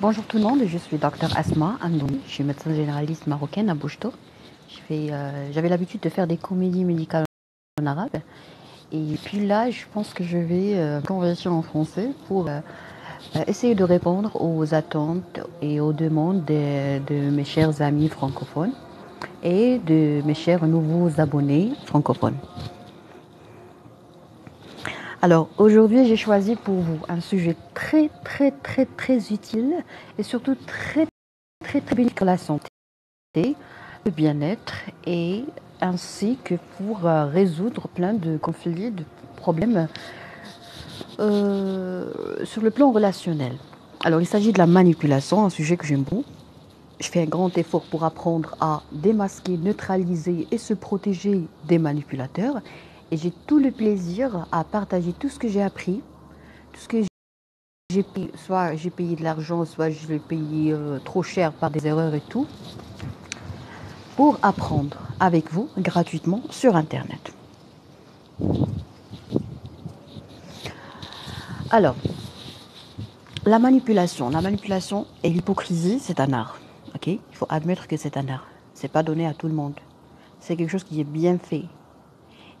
Bonjour tout le monde, je suis docteur Asma Andouni, je suis médecin généraliste marocaine à Bouchetot. Euh, j'avais l'habitude de faire des comédies médicales en arabe. Et puis là, je pense que je vais euh, en français pour euh, essayer de répondre aux attentes et aux demandes de, mes chers amis francophones et de mes chers nouveaux abonnés francophones. Alors aujourd'hui, j'ai choisi pour vous un sujet très très très très utile et surtout très très très bénéfique pour la santé, le bien-être et ainsi que pour euh, résoudre plein de conflits, de problèmes euh, sur le plan relationnel. Alors il s'agit de la manipulation, un sujet que j'aime beaucoup. Je fais un grand effort pour apprendre à démasquer, neutraliser et se protéger des manipulateurs. Et j'ai tout le plaisir à partager tout ce que j'ai appris, tout ce que j'ai payé, soit j'ai payé de l'argent, soit je l'ai payé euh, trop cher par des erreurs et tout, pour apprendre avec vous gratuitement sur Internet. Alors, la manipulation, la manipulation et l'hypocrisie, c'est un art. Il faut admettre que c'est un art. C'est pas donné à tout le monde. C'est quelque chose qui est bien fait.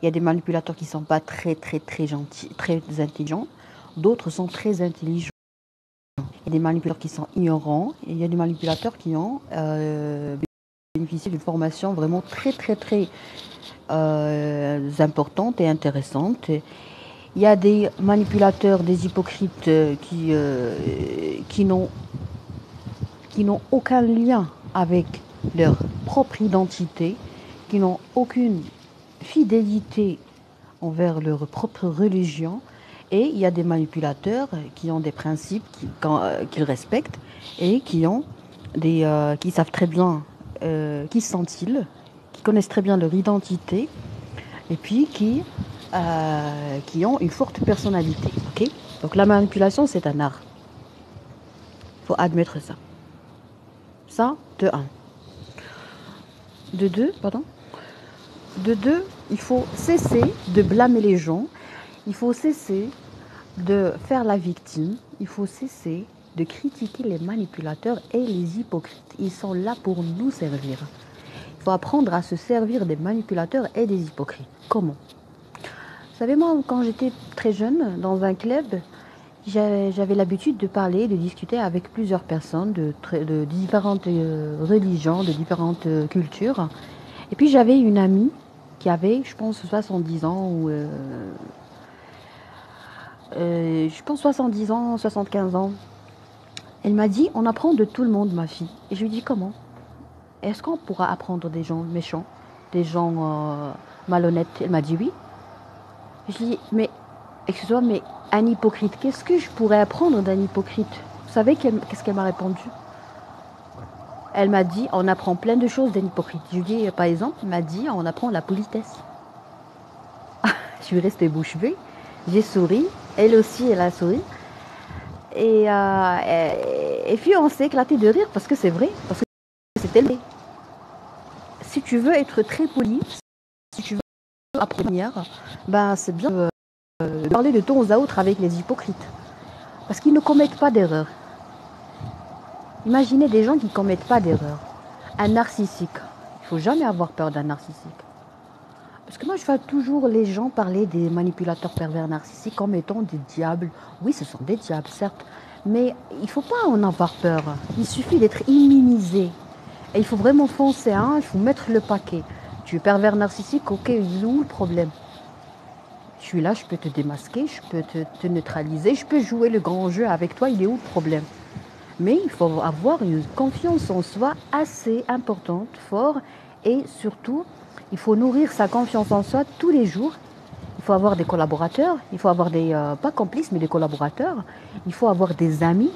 Il y a des manipulateurs qui ne sont pas très, très, très gentils, très intelligents. D'autres sont très intelligents. Il y a des manipulateurs qui sont ignorants. Il y a des manipulateurs qui ont euh, bénéficié d'une formation vraiment très, très, très euh, importante et intéressante. Il y a des manipulateurs, des hypocrites euh, qui, qui n'ont qui n'ont aucun lien avec leur propre identité, qui n'ont aucune fidélité envers leur propre religion. Et il y a des manipulateurs qui ont des principes euh, qu'ils respectent et qui ont des, euh, qui savent très bien euh, qui sont-ils, qui connaissent très bien leur identité et puis qui, qui ont une forte personnalité. Donc la manipulation, c'est un art. Il faut admettre ça. Ça, de un. De deux, pardon? De deux, il faut cesser de blâmer les gens, il faut cesser de faire la victime, il faut cesser de critiquer les manipulateurs et les hypocrites. Ils sont là pour nous servir. Il faut apprendre à se servir des manipulateurs et des hypocrites. Comment? Vous savez, moi, quand j'étais très jeune, dans un club, j'avais l'habitude de parler, de discuter avec plusieurs personnes de, de différentes euh, religions, de différentes euh, cultures. Et puis j'avais une amie qui avait, je pense, 70 ans ou. Euh, euh, je pense 70 ans, 75 ans. Elle m'a dit On apprend de tout le monde, ma fille. Et je lui dis Comment? Est-ce qu'on pourra apprendre des gens méchants, des gens euh, malhonnêtes? Elle m'a dit Oui. Je lui dis Mais, excuse-moi, mais un hypocrite, qu'est-ce que je pourrais apprendre d'un hypocrite? Vous savez qu'est-ce qu'elle m'a répondu? Elle m'a dit, on apprend plein de choses d'un hypocrite. Lui par exemple, m'a dit, on apprend la politesse. je suis restée bouche bée. J'ai souri. Elle aussi, elle a souri. Et, euh, et, puis on s'est éclaté de rire parce que c'est vrai, parce que c'est élevé. Si tu veux être très poli, si tu veux apprendre, ben c'est bien de parler de temps à autre avec les hypocrites. Parce qu'ils ne commettent pas d'erreur. Imaginez des gens qui ne commettent pas d'erreur. Un narcissique. Il ne faut jamais avoir peur d'un narcissique. Parce que moi, je vois toujours les gens parler des manipulateurs pervers narcissiques comme étant des diables. Oui, ce sont des diables, certes. Mais il ne faut pas en avoir peur. Il suffit d'être immunisé. Et il faut vraiment foncer, hein il faut mettre le paquet. Tu es pervers narcissique, ok, il est où le problème? Je suis là, je peux te démasquer, je peux te neutraliser, je peux jouer le grand jeu avec toi, il est où le problème? Mais il faut avoir une confiance en soi assez importante, fort, et surtout, il faut nourrir sa confiance en soi tous les jours. Il faut avoir des collaborateurs, il faut avoir des, euh, pas complices, mais des collaborateurs. Il faut avoir des amis,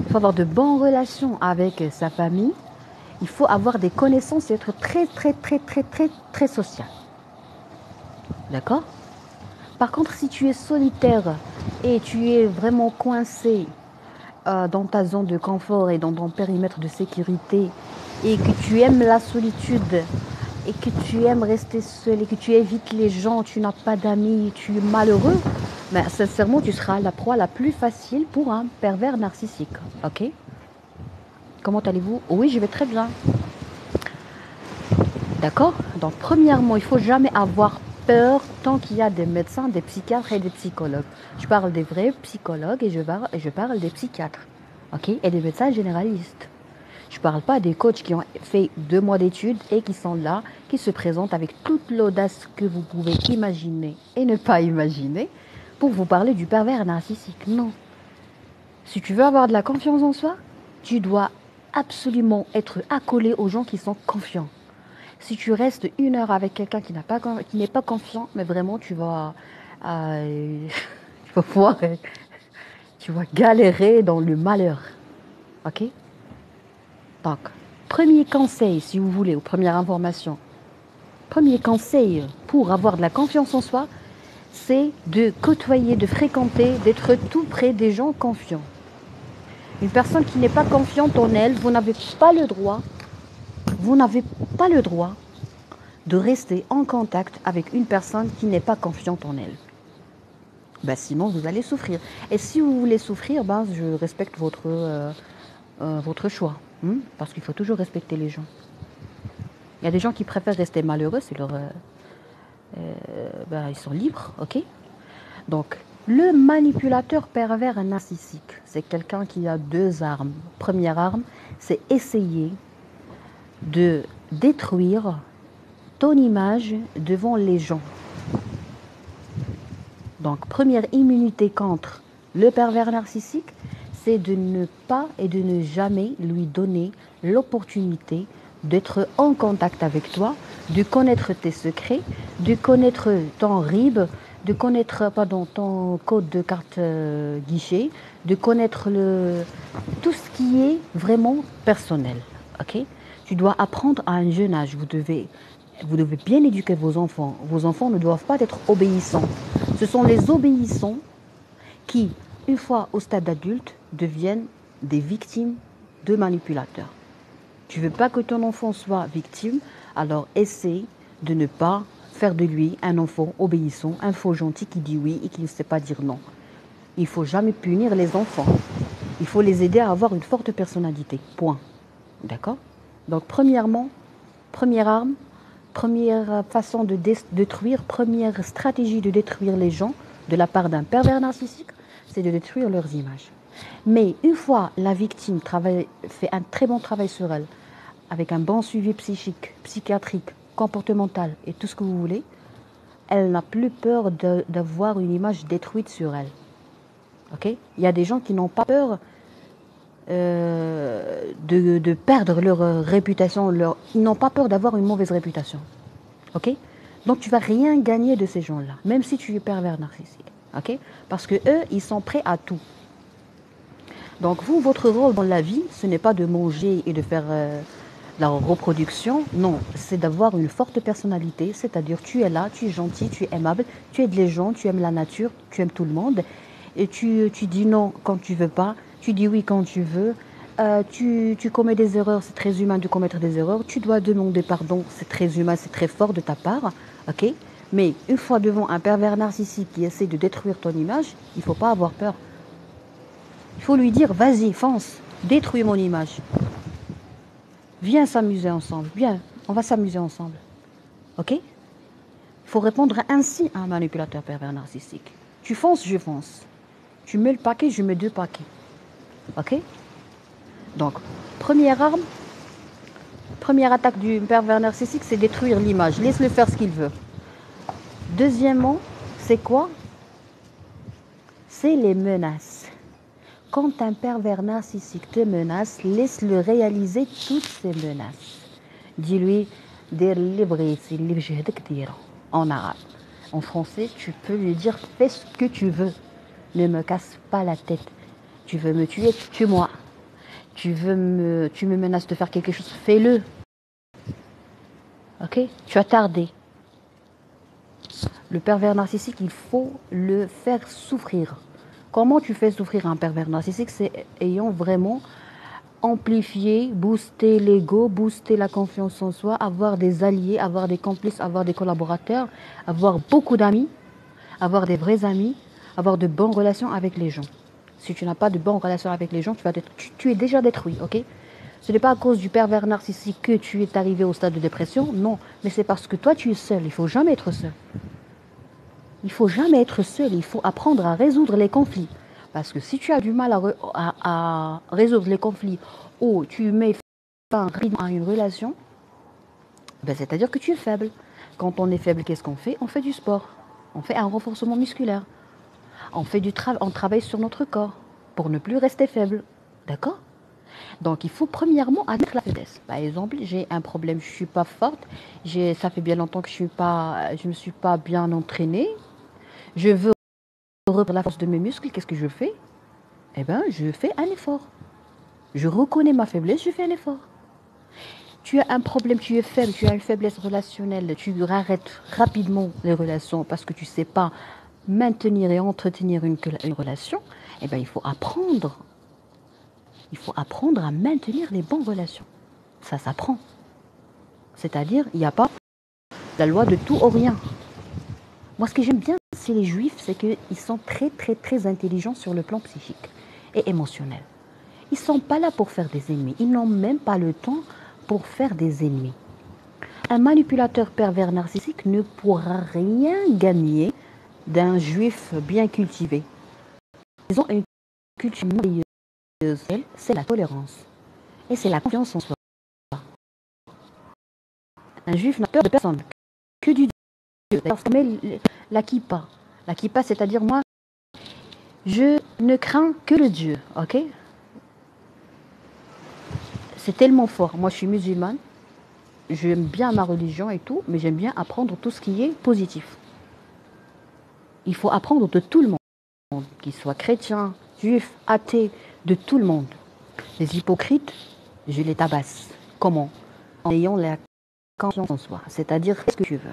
il faut avoir de bonnes relations avec sa famille. Il faut avoir des connaissances et être très, très, très, très, très, très social. D'accord? Par contre, si tu es solitaire et tu es vraiment coincé euh, dans ta zone de confort et dans ton périmètre de sécurité et que tu aimes la solitude et que tu aimes rester seul et que tu évites les gens, tu n'as pas d'amis, tu es malheureux, ben, sincèrement, tu seras la proie la plus facile pour un pervers narcissique. Ok? Comment allez-vous? Oui, je vais très bien. D'accord? Donc, premièrement, il faut jamais avoir peur tant qu'il y a des médecins, des psychiatres et des psychologues. Je parle des vrais psychologues et je parle, des psychiatres. OK Et des médecins généralistes. Je ne parle pas des coachs qui ont fait deux mois d'études et qui sont là, qui se présentent avec toute l'audace que vous pouvez imaginer et ne pas imaginer pour vous parler du pervers narcissique. Non. Si tu veux avoir de la confiance en soi, tu dois absolument être accolé aux gens qui sont confiants. Si tu restes une heure avec quelqu'un qui n'est pas, pas confiant, mais vraiment, tu vas, euh, tu vas pouvoir, tu vas galérer dans le malheur. Ok? Donc, premier conseil, si vous voulez, ou première information, premier conseil pour avoir de la confiance en soi, c'est de côtoyer, de fréquenter, d'être tout près des gens confiants. Une personne qui n'est pas confiante en elle, vous n'avez pas le droit, vous n'avez pas le droit de rester en contact avec une personne qui n'est pas confiante en elle. Ben, sinon, vous allez souffrir. Et si vous voulez souffrir, ben, je respecte votre, euh, euh, choix. Hein, parce qu'il faut toujours respecter les gens. Il y a des gens qui préfèrent rester malheureux, leur, euh, ben, ils sont libres, ok? Donc, le manipulateur pervers narcissique, c'est quelqu'un qui a deux armes. Première arme, c'est essayer de détruire ton image devant les gens. Donc, première immunité contre le pervers narcissique, c'est de ne pas et de ne jamais lui donner l'opportunité d'être en contact avec toi, de connaître tes secrets, de connaître ton RIB, de connaître ton code de carte euh, guichet, de connaître tout ce qui est vraiment personnel. ok? Tu dois apprendre à un jeune âge. Vous devez, vous devez bien éduquer vos enfants. Vos enfants ne doivent pas être obéissants. Ce sont les obéissants qui, une fois au stade adulte, deviennent des victimes de manipulateurs. Tu veux pas que ton enfant soit victime, alors essaie de ne pas faire de lui un enfant obéissant, un faux gentil qui dit oui et qui ne sait pas dire non. Il faut jamais punir les enfants. Il faut les aider à avoir une forte personnalité. Point. D'accord? Donc, premièrement, première arme, première façon de détruire, première stratégie de détruire les gens de la part d'un pervers narcissique, c'est de détruire leurs images. Mais une fois la victime fait un très bon travail sur elle, avec un bon suivi psychique, psychiatrique, comportementale et tout ce que vous voulez, elle n'a plus peur d'avoir une image détruite sur elle. Ok? Il y a des gens qui n'ont pas peur euh, de, perdre leur réputation, leur, ils n'ont pas peur d'avoir une mauvaise réputation. Ok? Donc tu vas rien gagner de ces gens-là, même si tu es pervers narcissique. Ok? Parce que eux, ils sont prêts à tout. Donc vous, votre rôle dans la vie, ce n'est pas de manger et de faire euh, la reproduction, non, c'est d'avoir une forte personnalité, c'est-à-dire tu es là, tu es gentil, tu es aimable, tu aides les gens, tu aimes la nature, tu aimes tout le monde, et tu, tu dis non quand tu veux pas, tu dis oui quand tu veux, euh, tu, commets des erreurs, c'est très humain de commettre des erreurs, tu dois demander pardon, c'est très humain, c'est très fort de ta part, ok? Mais une fois devant un pervers narcissique qui essaie de détruire ton image, il ne faut pas avoir peur. Il faut lui dire, vas-y, fonce, détruis mon image. Viens s'amuser ensemble. Viens, on va s'amuser ensemble. OK? Il faut répondre ainsi à un manipulateur pervers narcissique. Tu fonces, je fonce. Tu mets le paquet, je mets deux paquets. OK Donc, première arme, première attaque du pervers narcissique, c'est détruire l'image. Laisse-le faire ce qu'il veut. Deuxièmement, c'est quoi? C'est les menaces. Quand un pervers narcissique te menace, laisse-le réaliser toutes ces menaces. Dis-lui, en arabe. En français, tu peux lui dire fais ce que tu veux. Ne me casse pas la tête. Tu veux me tuer, tue-moi. Tu veux me, tu me menaces de faire quelque chose, fais-le. Ok? Tu as tardé. Le pervers narcissique, il faut le faire souffrir. Comment tu fais souffrir un pervers narcissique? C'est ayant vraiment amplifié, boosté l'ego, booster la confiance en soi, avoir des alliés, avoir des complices, avoir des collaborateurs, avoir beaucoup d'amis, avoir des vrais amis, avoir de bonnes relations avec les gens. Si tu n'as pas de bonnes relations avec les gens, tu, vas tu, es déjà détruit, ok? Ce n'est pas à cause du pervers narcissique que tu es arrivé au stade de dépression, non, mais c'est parce que toi tu es seul. Il faut jamais être seul. Il faut jamais être seul. Il faut apprendre à résoudre les conflits. Parce que si tu as du mal à, résoudre les conflits ou tu mets fin à une relation, ben c'est-à-dire que tu es faible. Quand on est faible, qu'est-ce qu'on fait? On fait du sport. On fait un renforcement musculaire. On, fait du on travaille sur notre corps pour ne plus rester faible. D'accord? Donc il faut premièrement admettre la faiblesse. Par exemple, j'ai un problème, je ne suis pas forte, ça fait bien longtemps que je ne me suis pas bien entraînée, je veux reprendre la force de mes muscles, qu'est-ce que je fais? Eh bien, je fais un effort. Je reconnais ma faiblesse, je fais un effort. Tu as un problème, tu es faible, tu as une faiblesse relationnelle, tu arrêtes rapidement les relations parce que tu ne sais pas maintenir et entretenir une, relation, eh bien, il faut apprendre. Il faut apprendre à maintenir les bonnes relations. Ça s'apprend. C'est-à-dire, il n'y a pas la loi de tout ou rien. Moi, ce que j'aime bien chez les juifs, c'est qu'ils sont très, très, très intelligents sur le plan psychique et émotionnel. Ils ne sont pas là pour faire des ennemis. Ils n'ont même pas le temps pour faire des ennemis. Un manipulateur pervers narcissique ne pourra rien gagner d'un juif bien cultivé. Ils ont une culture merveilleuse, c'est la tolérance. Et c'est la confiance en soi. Un juif n'a peur de personne, que du Dieu. Mais la kippa, la kippa, c'est-à-dire moi, je ne crains que le Dieu, ok? C'est tellement fort. Moi, je suis musulmane, j'aime bien ma religion et tout, mais j'aime bien apprendre tout ce qui est positif. Il faut apprendre de tout le monde, qu'il soit chrétien, juif, athée, de tout le monde. Les hypocrites, je les tabasse. Comment? En ayant la conscience en soi, c'est-à-dire ce que tu veux.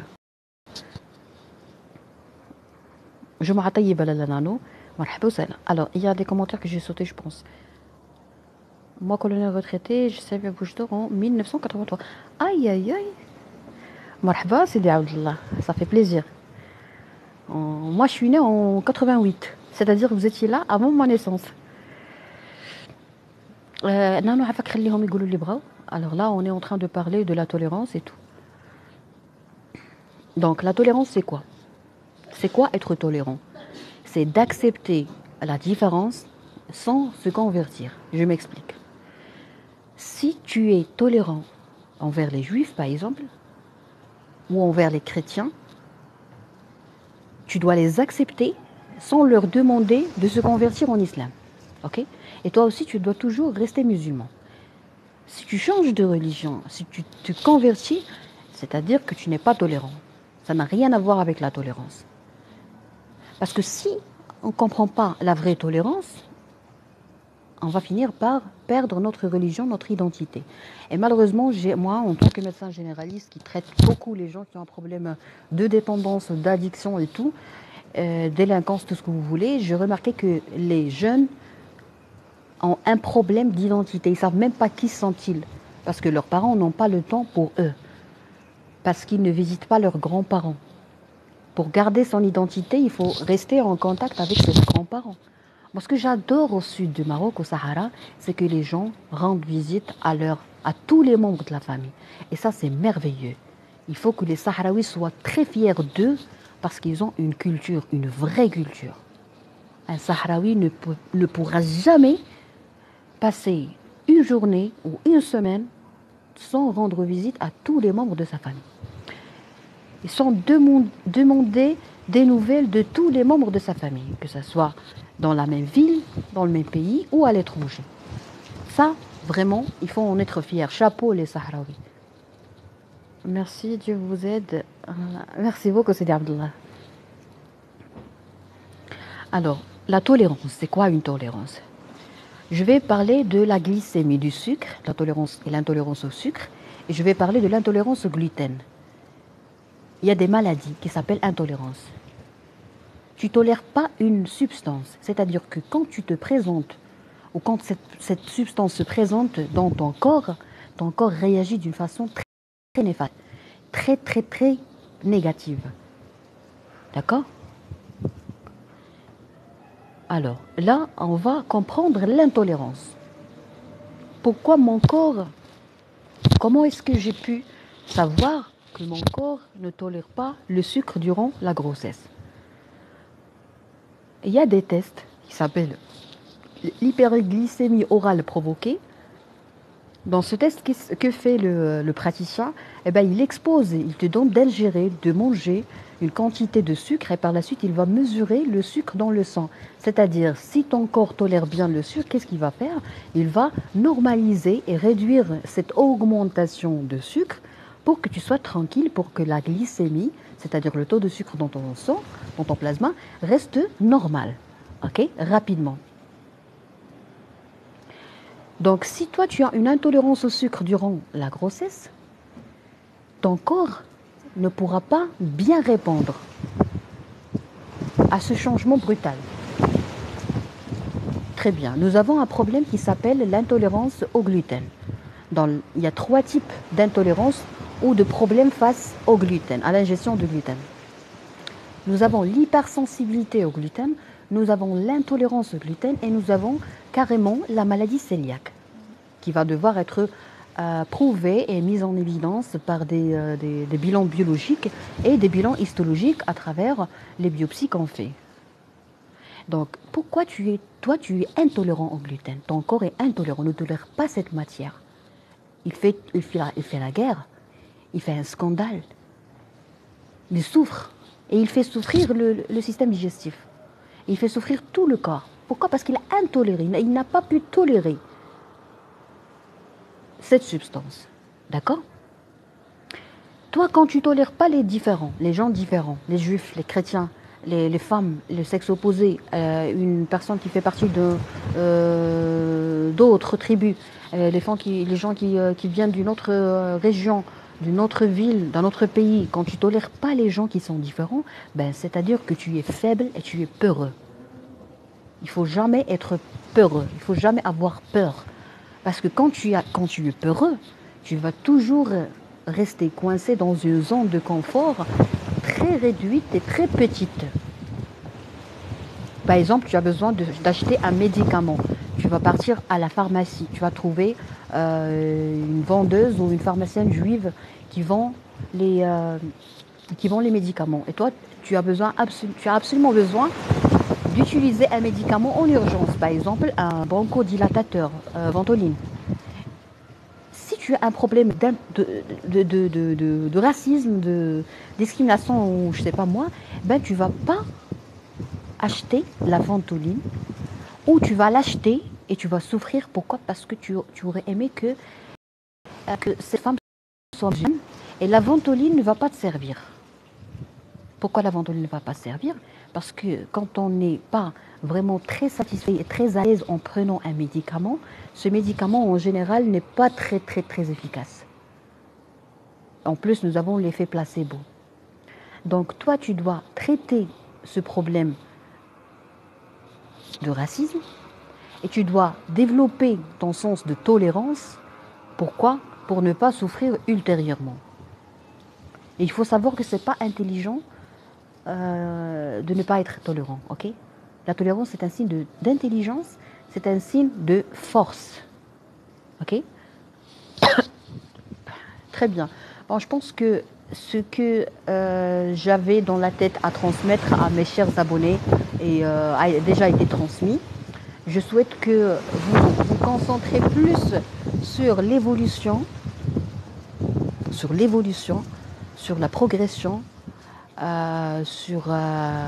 Je me Alors, il y a des commentaires que j'ai sautés, je pense. Moi, colonel retraité, je savais Bouche d'Or en 1983. Aïe, aïe, aïe. Marhaba, c'est Ça fait plaisir. Moi, je suis née en 88, c'est-à-dire que vous étiez là avant ma naissance. Euh, Alors là, on est en train de parler de la tolérance et tout. Donc, la tolérance, c'est quoi? C'est quoi être tolérant? C'est d'accepter la différence sans se convertir. Je m'explique. Si tu es tolérant envers les juifs, par exemple, ou envers les chrétiens, tu dois les accepter sans leur demander de se convertir en islam. ok? Et toi aussi, tu dois toujours rester musulman. Si tu changes de religion, si tu te convertis, c'est-à-dire que tu n'es pas tolérant. Ça n'a rien à voir avec la tolérance. Parce que si on ne comprend pas la vraie tolérance, on va finir par perdre notre religion, notre identité. Et malheureusement, moi, en tant que médecin généraliste qui traite beaucoup les gens qui ont un problème de dépendance, d'addiction et tout, euh, délinquance, tout ce que vous voulez, j'ai remarqué que les jeunes ont un problème d'identité. Ils ne savent même pas qui sont-ils, parce que leurs parents n'ont pas le temps pour eux, parce qu'ils ne visitent pas leurs grands-parents. Pour garder son identité, il faut rester en contact avec ses grands-parents. Ce que j'adore au sud du Maroc, au Sahara, c'est que les gens rendent visite à, leur, à tous les membres de la famille. Et ça, c'est merveilleux. Il faut que les Sahraouis soient très fiers d'eux parce qu'ils ont une culture, une vraie culture. Un Sahraoui ne, ne pourra jamais passer une journée ou une semaine sans rendre visite à tous les membres de sa famille. Ils sont demandés des nouvelles de tous les membres de sa famille, que ce soit dans la même ville, dans le même pays ou à l'étranger. Ça, vraiment, il faut en être fier. Chapeau les Sahraouis. Merci, Dieu vous aide. Merci beaucoup, c'est Abdullah. Alors, la tolérance, c'est quoi une tolérance? Je vais parler de la glycémie du sucre, la tolérance et l'intolérance au sucre, et je vais parler de l'intolérance au gluten. Il y a des maladies qui s'appellent intolérance tu tolères pas une substance. C'est-à-dire que quand tu te présentes, ou quand cette, substance se présente dans ton corps, ton corps réagit d'une façon très, très néfaste, très très très négative. D'accord? Alors, là, on va comprendre l'intolérance. pourquoi mon corps, comment est-ce que j'ai pu savoir que mon corps ne tolère pas le sucre durant la grossesse? Il y a des tests qui s'appellent l'hyperglycémie orale provoquée. Dans ce test, que fait le, praticien? Eh ben, Il expose, il te donne d'ingérer, de manger une quantité de sucre et par la suite, il va mesurer le sucre dans le sang. C'est-à-dire, si ton corps tolère bien le sucre, qu'est-ce qu'il va faire? Il va normaliser et réduire cette augmentation de sucre pour que tu sois tranquille, pour que la glycémie, c'est-à-dire le taux de sucre dans ton sang, dans ton plasma, reste normal. OK Rapidement. Donc si toi tu as une intolérance au sucre durant la grossesse, ton corps ne pourra pas bien répondre à ce changement brutal. Très bien, nous avons un problème qui s'appelle l'intolérance au gluten. il y a trois types d'intolérance ou de problèmes face au gluten, à l'ingestion de gluten. Nous avons l'hypersensibilité au gluten, nous avons l'intolérance au gluten et nous avons carrément la maladie cœliaque qui va devoir être euh, prouvée et mise en évidence par euh, des, bilans biologiques et des bilans histologiques à travers les biopsies qu'on fait. Donc, pourquoi tu es, toi, tu es intolérant au gluten? Ton corps est intolérant, ne tolère pas cette matière. Il fait, il fait, il fait la guerre, il fait un scandale, il souffre et il fait souffrir le, système digestif. Il fait souffrir tout le corps. Pourquoi? Parce qu'il a intoléré, il n'a pas pu tolérer cette substance. D'accord? Toi, quand tu tolères pas les différents, les gens différents, les juifs, les chrétiens, les, femmes, le sexe opposé, euh, une personne qui fait partie euh, d'autres tribus, euh, les, gens qui viennent d'une autre région, d'une autre ville, d'un autre pays, quand tu tolères pas les gens qui sont différents, ben, c'est-à-dire que tu es faible et tu es peureux. Il faut jamais être peureux, il faut jamais avoir peur. Parce que quand tu, as, quand tu es peureux, tu vas toujours rester coincé dans une zone de confort très réduite et très petite. Par exemple, tu as besoin d'acheter un médicament. Tu vas partir à la pharmacie. Tu vas trouver une vendeuse ou une pharmacienne juive qui vend les, euh, qui vend les médicaments. Et toi, tu as, besoin, tu as absolument besoin d'utiliser un médicament en urgence, par exemple un bronchodilatateur, euh, ventoline. Si tu as un problème de, de, racisme, de discrimination ou je sais pas moi, ben tu vas pas acheter la ventoline ou tu vas l'acheter et tu vas souffrir. Pourquoi? Parce que tu, aurais aimé que, euh, que ces femmes soient jeunes et la ventoline ne va pas te servir. Pourquoi la ventoline ne va pas servir? Parce que quand on n'est pas vraiment très satisfait et très à l'aise en prenant un médicament, ce médicament en général n'est pas très très très efficace. En plus, nous avons l'effet placebo. Donc toi, tu dois traiter ce problème de racisme et tu dois développer ton sens de tolérance. Pourquoi? Pour ne pas souffrir ultérieurement. Et il faut savoir que ce n'est pas intelligent euh, de ne pas être tolérant. La tolérance, c'est un signe d'intelligence, c'est un signe de force. Ok? Très bien. Je pense que ce que euh, j'avais dans la tête à transmettre à mes chers abonnés euh, a déjà été transmis. Je souhaite que vous vous concentrez plus sur l'évolution, sur l'évolution, sur la progression, euh, sur euh,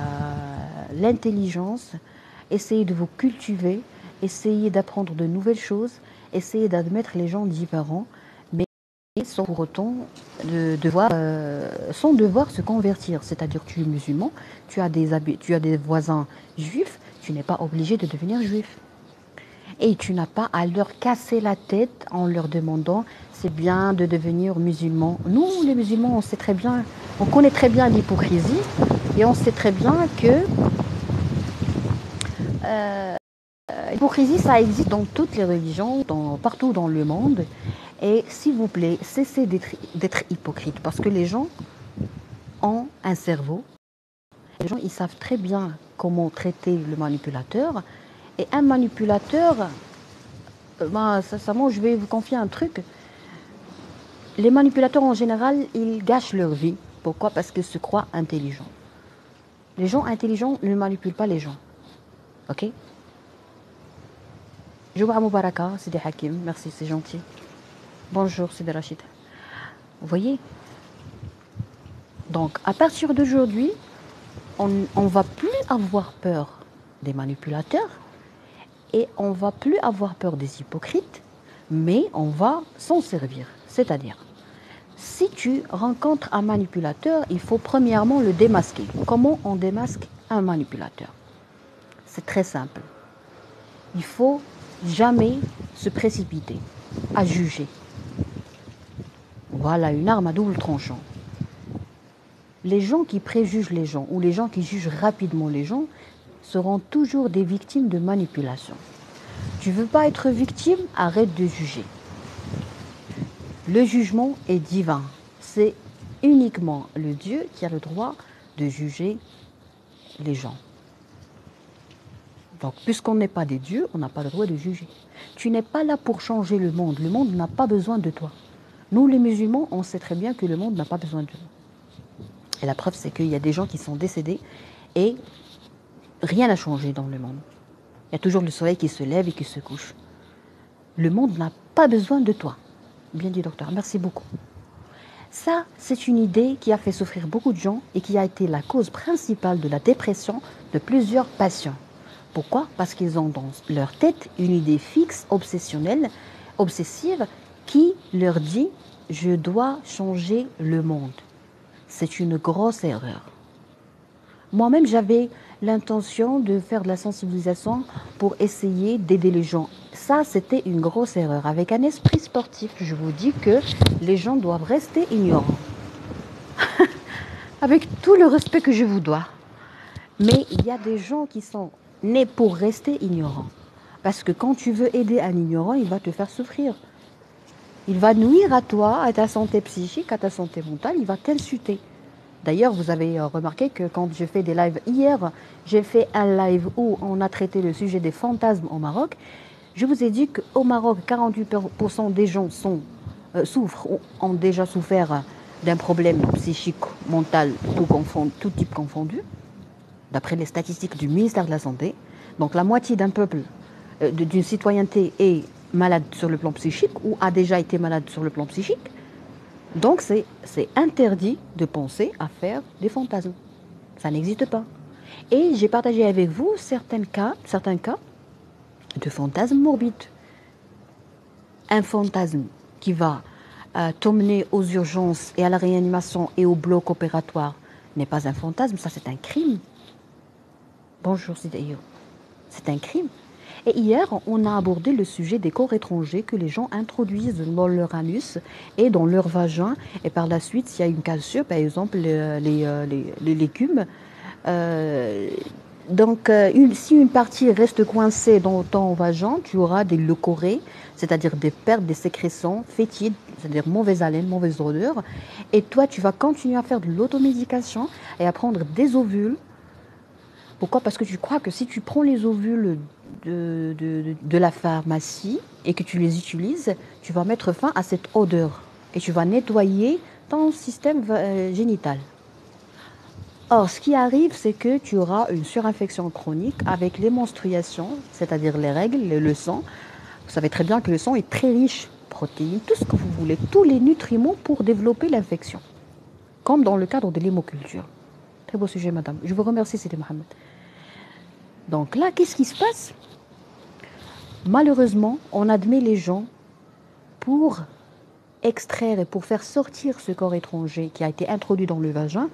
l'intelligence, essayez de vous cultiver, essayez d'apprendre de nouvelles choses, essayez d'admettre les gens différents, mais sans pour autant euh, devoir se convertir. C'est-à-dire que tu es musulman, tu as des, tu as des voisins juifs, tu n'es pas obligé de devenir juif. Et tu n'as pas à leur casser la tête en leur demandant c'est bien de devenir musulman. Nous, les musulmans, on sait très bien, on connaît très bien l'hypocrisie et on sait très bien que euh, l'hypocrisie, ça existe dans toutes les religions, partout dans le monde. Et s'il vous plaît, cessez d'être hypocrite parce que les gens ont un cerveau. Les gens, ils savent très bien comment traiter le manipulateur. Et un manipulateur, euh, ben, sincèrement, je vais vous confier un truc. Les manipulateurs en général, ils gâchent leur vie. Pourquoi? Parce qu'ils se croient intelligents. Les gens intelligents ne manipulent pas les gens. Ok? Jouba Moubaraka, c'est des Hakim. Merci, c'est gentil. Bonjour, c'est Rachid. Vous voyez? Donc, à partir d'aujourd'hui, on ne va plus avoir peur des manipulateurs et on va plus avoir peur des hypocrites, mais on va s'en servir. C'est-à-dire, si tu rencontres un manipulateur, il faut premièrement le démasquer. Comment on démasque un manipulateur? C'est très simple. Il faut jamais se précipiter à juger. Voilà une arme à double tranchant. Les gens qui préjugent les gens ou les gens qui jugent rapidement les gens seront toujours des victimes de manipulation. Tu veux pas être victime Arrête de juger. Le jugement est divin. C'est uniquement le Dieu qui a le droit de juger les gens. Donc, puisqu'on n'est pas des dieux, on n'a pas le droit de juger. Tu n'es pas là pour changer le monde. Le monde n'a pas besoin de toi. Nous, les musulmans, on sait très bien que le monde n'a pas besoin de nous. Et la preuve, c'est qu'il y a des gens qui sont décédés et rien n'a changé dans le monde. Il y a toujours le soleil qui se lève et qui se couche. Le monde n'a pas besoin de toi. Bien dit, docteur. Merci beaucoup. Ça, c'est une idée qui a fait souffrir beaucoup de gens et qui a été la cause principale de la dépression de plusieurs patients. Pourquoi? Parce qu'ils ont dans leur tête une idée fixe, obsessionnelle, obsessive, qui leur dit je dois changer le monde. C'est une grosse erreur. Moi-même, j'avais l'intention de faire de la sensibilisation pour essayer d'aider les gens. Ça, c'était une grosse erreur. Avec un esprit sportif, je vous dis que les gens doivent rester ignorants. Avec tout le respect que je vous dois. Mais il y a des gens qui sont nés pour rester ignorants. Parce que quand tu veux aider un ignorant, il va te faire souffrir. Il va nuire à toi, à ta santé psychique, à ta santé mentale, il va t'insulter. D'ailleurs, vous avez euh, remarqué que quand je fais des lives hier, j'ai fait un live où on a traité le sujet des fantasmes au Maroc. Je vous ai dit qu'au Maroc, 48% des gens euh, souffrent, ont déjà souffert d'un problème psychique, mental, tout, tout type confondu, d'après les statistiques du ministère de la Santé. Donc la moitié d'un peuple, euh, d'une citoyenneté est malade sur le plan psychique ou a déjà été malade sur le plan psychique. Donc c'est interdit de penser à faire des fantasmes. Ça n'existe pas. Et j'ai partagé avec vous certains cas, certains cas de fantasmes morbides. Un fantasme qui va euh, aux urgences et à la réanimation et au bloc opératoire n'est pas un fantasme, ça c'est un crime. Bonjour, c'est C'est un crime. Et hier, on a abordé le sujet des corps étrangers que les gens introduisent dans leur anus et dans leur vagin. Et par la suite, s'il y a une cassure, par exemple, les, les, euh, légumes. Euh, donc, euh, si une partie reste coincée dans ton vagin, tu auras des leucorrhées, c'est-à-dire des pertes des sécrétions fétides, c'est-à-dire mauvaise haleine, mauvaise odeur. Et toi, tu vas continuer à faire de l'automédication et à prendre des ovules. Pourquoi? Parce que tu crois que si tu prends les ovules de, la pharmacie et que tu les utilises, tu vas mettre fin à cette odeur et tu vas nettoyer ton système euh, génital. Or, ce qui arrive, c'est que tu auras une surinfection chronique avec les menstruations, c'est-à-dire les règles, le sang. Vous savez très bien que le sang est très riche protéines, tout ce que vous voulez, tous les nutriments pour développer l'infection, comme dans le cadre de l'hémoculture. Très beau sujet, madame. Je vous remercie, c'était Mohamed. Donc là, qu'est-ce qui se passe? Malheureusement, on admet les gens pour extraire et pour faire sortir ce corps étranger qui a été introduit dans le vagin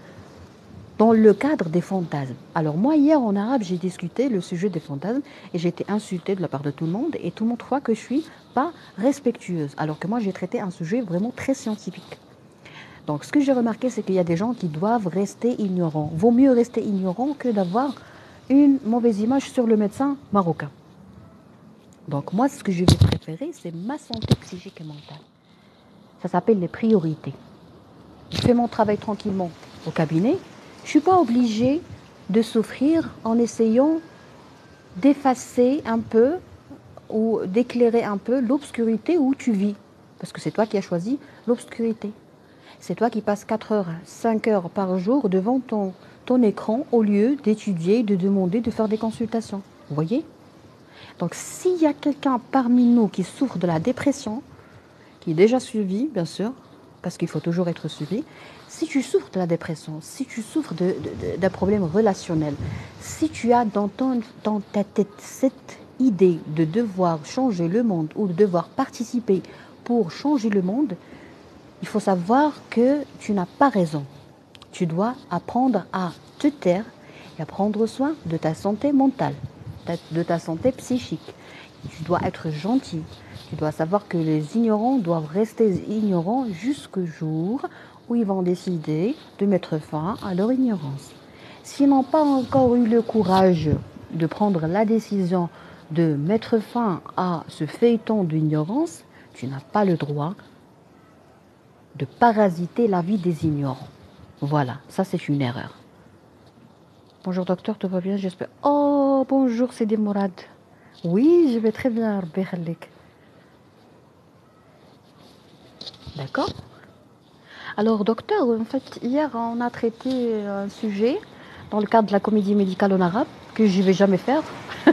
dans le cadre des fantasmes. Alors moi, hier en arabe, j'ai discuté le sujet des fantasmes et j'ai été insultée de la part de tout le monde et tout le monde croit que je suis pas respectueuse, alors que moi j'ai traité un sujet vraiment très scientifique. Donc ce que j'ai remarqué, c'est qu'il y a des gens qui doivent rester ignorants. Vaut mieux rester ignorant que d'avoir une mauvaise image sur le médecin marocain. Donc moi, ce que je vais préférer, c'est ma santé psychique et mentale. Ça s'appelle les priorités. Je fais mon travail tranquillement au cabinet. Je ne suis pas obligée de souffrir en essayant d'effacer un peu ou d'éclairer un peu l'obscurité où tu vis. Parce que c'est toi qui as choisi l'obscurité. C'est toi qui passes 4 heures, 5 heures par jour devant ton, écran au lieu d'étudier, de demander, de faire des consultations. Vous voyez? Donc s'il y a quelqu'un parmi nous qui souffre de la dépression, qui est déjà suivi, bien sûr, parce qu'il faut toujours être suivi, si tu souffres de la dépression, si tu souffres d'un problème relationnel, si tu as dans, dans ta tête cette idée de devoir changer le monde ou de devoir participer pour changer le monde, il faut savoir que tu n'as pas raison. Tu dois apprendre à te taire et à prendre soin de ta santé mentale, de ta santé psychique. Tu dois être gentil. Tu dois savoir que les ignorants doivent rester ignorants jusqu'au jour où ils vont décider de mettre fin à leur ignorance. S'ils n'ont pas encore eu le courage de prendre la décision de mettre fin à ce feuilleton d'ignorance, tu n'as pas le droit de parasiter la vie des ignorants. Voilà, ça c'est une erreur. Bonjour docteur, tout va bien, j'espère. Oh, bonjour, c'est des Mourad. Oui, je vais très bien, D'accord Alors docteur, en fait, hier on a traité un sujet dans le cadre de la comédie médicale en arabe que je ne vais jamais faire.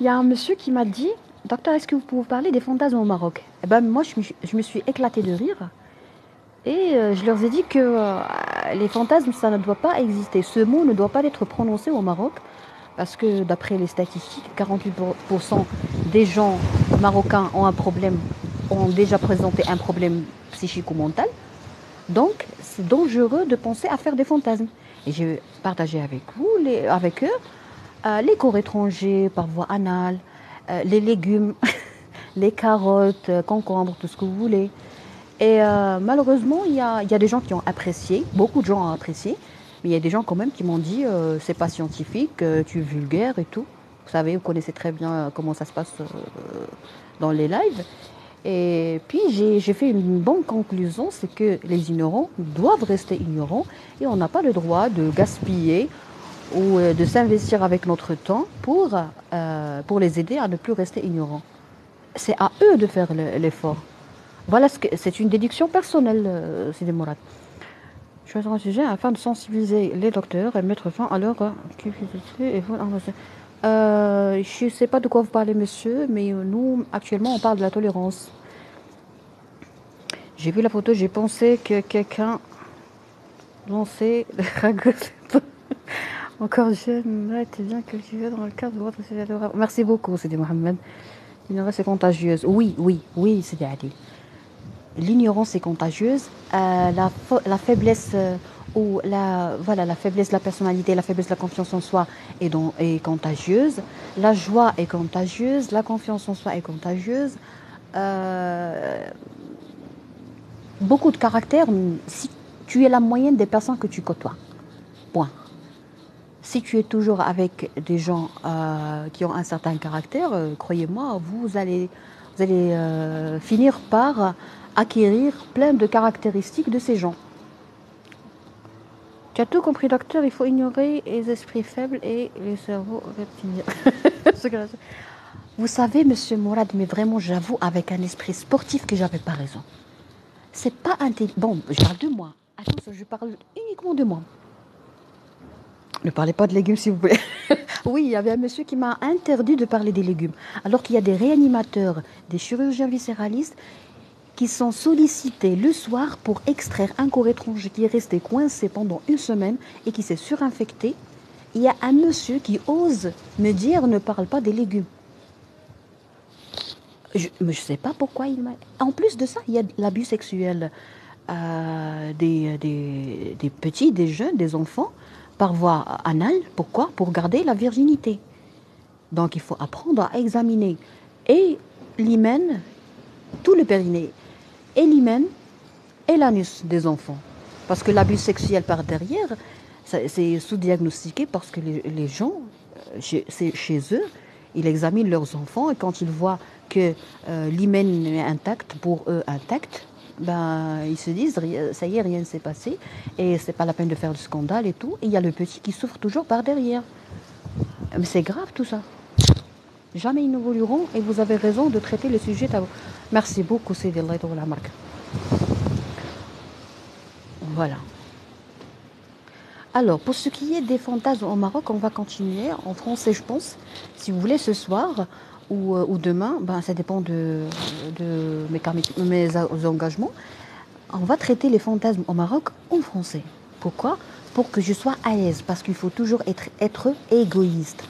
Il y a un monsieur qui m'a dit Docteur, est-ce que vous pouvez parler des fantasmes au Maroc? Eh ben, moi, je me, suis éclatée de rire. Et euh, je leur ai dit que euh, les fantasmes, ça ne doit pas exister. Ce mot ne doit pas être prononcé au Maroc. Parce que d'après les statistiques, 48% des gens marocains ont un problème, ont déjà présenté un problème psychique ou mental. Donc, c'est dangereux de penser à faire des fantasmes. Et j'ai partagé avec vous, avec eux, euh, les corps étrangers par voie anale, les légumes, les carottes, concombres, tout ce que vous voulez. Et malheureusement, il y a, des gens qui ont apprécié, beaucoup de gens ont apprécié, mais il y a des gens quand même qui m'ont dit c'est pas scientifique, tu es vulgaire et tout. Vous savez, vous connaissez très bien comment ça se passe dans les lives. Et puis j'ai fait une bonne conclusion, c'est que les ignorants doivent rester ignorants et on n'a pas le droit de gaspiller ou euh, de s'investir avec notre temps pour, euh, pour les aider à ne plus rester ignorants. C'est à eux de faire l'effort. Voilà, c'est une déduction personnelle, euh, Sidi Mourad. Je suis un sujet afin de sensibiliser les docteurs et mettre fin à leur activité. Euh, je ne sais pas de quoi vous parlez, monsieur, mais nous, actuellement, on parle de la tolérance. J'ai vu la photo, j'ai pensé que quelqu'un lançait Encore jeune, tu bien cultivé dans le cadre de votre Merci beaucoup, Sidi Mohamed. L'ignorance est contagieuse. Oui, oui, oui, Sidi Ali. L'ignorance est contagieuse. Euh, la, la, faiblesse euh, ou la, voilà, la faiblesse de la personnalité, la faiblesse de la confiance en soi est, donc, est contagieuse. La joie est contagieuse. La confiance en soi est contagieuse. Euh, beaucoup de caractères, si tu es la moyenne des personnes que tu côtoies. Point si tu es toujours avec des gens qui ont un certain caractère, croyez-moi, vous allez, vous allez finir par acquérir plein de caractéristiques de ces gens. Tu as tout compris, docteur, il faut ignorer les esprits faibles et les cerveaux reptiliens. vous savez, monsieur Mourad, mais vraiment, j'avoue, avec un esprit sportif, que j'avais pas raison. C'est pas intelligent. Bon, je parle de moi. Attention, je parle uniquement de moi. Ne parlez pas de légumes, s'il vous plaît. oui, il y avait un monsieur qui m'a interdit de parler des légumes. Alors qu'il y a des réanimateurs, des chirurgiens viscéralistes sont sollicités le soir pour extraire un corps étranger qui est resté coincé pendant une semaine et qui s'est surinfecté. Il y a un monsieur qui ose me dire ne parle pas des légumes. Je ne sais pas pourquoi il m'a. En plus de ça, il y a l'abus sexuel euh, des, des petits, des jeunes, des enfants par voie anale. Pourquoi? Pour garder la virginité. Donc il faut apprendre à examiner et l'hymen, tout le périnée, et l'hymen et l'anus des enfants. Parce que l'abus sexuel par derrière, c'est sous-diagnostiqué parce que les, gens, euh, chez, chez, eux, ils examinent leurs enfants et quand ils voient que euh, l'hymen est intact, pour eux intact, ben, ils se disent, ça y est, rien ne s'est passé, et c'est pas la peine de faire du scandale et tout. Et il y a le petit qui souffre toujours par derrière. Mais c'est grave tout ça. Jamais ils n'évolueront et vous avez raison de traiter le sujet. Merci beaucoup, c'est la marque. Voilà. Alors, pour ce qui est des fantasmes au Maroc, on va continuer en français, je pense. Si vous voulez, ce soir ou, euh, demain, ben, ça dépend de, mes, engagements. On va traiter les fantasmes au Maroc en français. Pourquoi? Pour que je sois à l'aise, parce qu'il faut toujours être, être égoïste.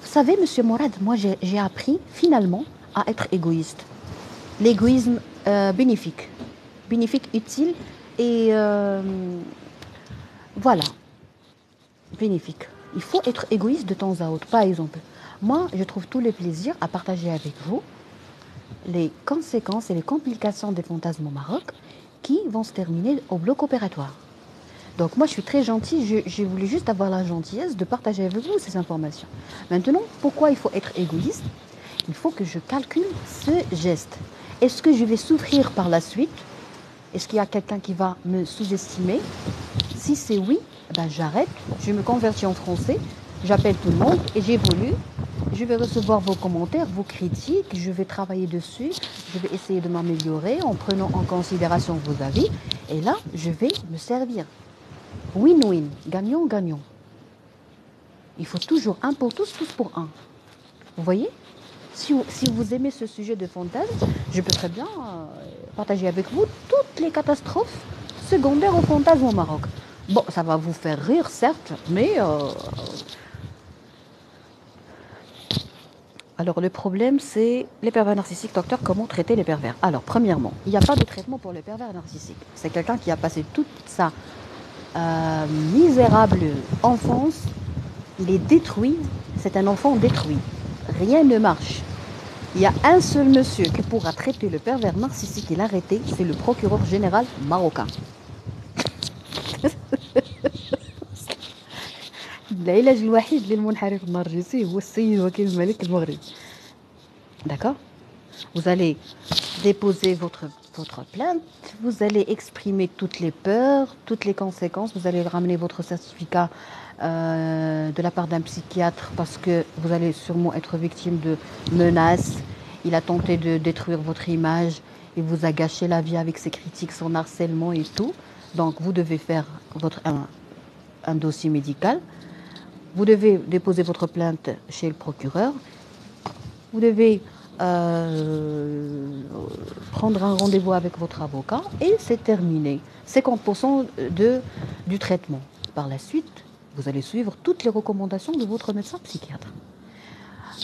Vous savez, monsieur Morad, moi j'ai appris finalement à être égoïste. L'égoïsme euh, bénéfique, bénéfique, utile et euh, voilà bénéfique. Il faut être égoïste de temps à autre. Par exemple, moi, je trouve tous les plaisirs à partager avec vous les conséquences et les complications des fantasmes au Maroc qui vont se terminer au bloc opératoire. Donc moi, je suis très gentille. Je, voulais juste avoir la gentillesse de partager avec vous ces informations. Maintenant, pourquoi il faut être égoïste? Il faut que je calcule ce geste. Est-ce que je vais souffrir par la suite? Est-ce qu'il y a quelqu'un qui va me sous-estimer? Si c'est oui, ben, j'arrête, je me convertis en français, j'appelle tout le monde et j'évolue. Je vais recevoir vos commentaires, vos critiques, je vais travailler dessus, je vais essayer de m'améliorer en prenant en considération vos avis. Et là, je vais me servir. Win-win, gagnant-gagnant. Il faut toujours un pour tous, tous pour un. Vous voyez? Si vous, aimez ce sujet de fantasme, je peux très bien euh, partager avec vous toutes les catastrophes secondaires au fantasme au Maroc. Bon, ça va vous faire rire, certes, mais... Euh, alors le problème, c'est les pervers narcissiques. Docteur, comment traiter les pervers? Alors, premièrement, il n'y a pas de traitement pour les pervers narcissiques. C'est quelqu'un qui a passé toute sa euh, misérable enfance. Il est détruit. C'est un enfant détruit. Rien ne marche. Il y a un seul monsieur qui pourra traiter le pervers narcissique et l'arrêter, c'est le procureur général marocain. D'accord Vous allez déposer votre, votre plainte, vous allez exprimer toutes les peurs, toutes les conséquences, vous allez ramener votre certificat de la part d'un psychiatre parce que vous allez sûrement être victime de menaces. Il a tenté de détruire votre image, il vous a gâché la vie avec ses critiques, son harcèlement et tout. Donc vous devez faire un, dossier médical. Vous devez déposer votre plainte chez le procureur. Vous devez euh, prendre un rendez-vous avec votre avocat et c'est terminé. 50% de, du traitement. Par la suite, vous allez suivre toutes les recommandations de votre médecin psychiatre.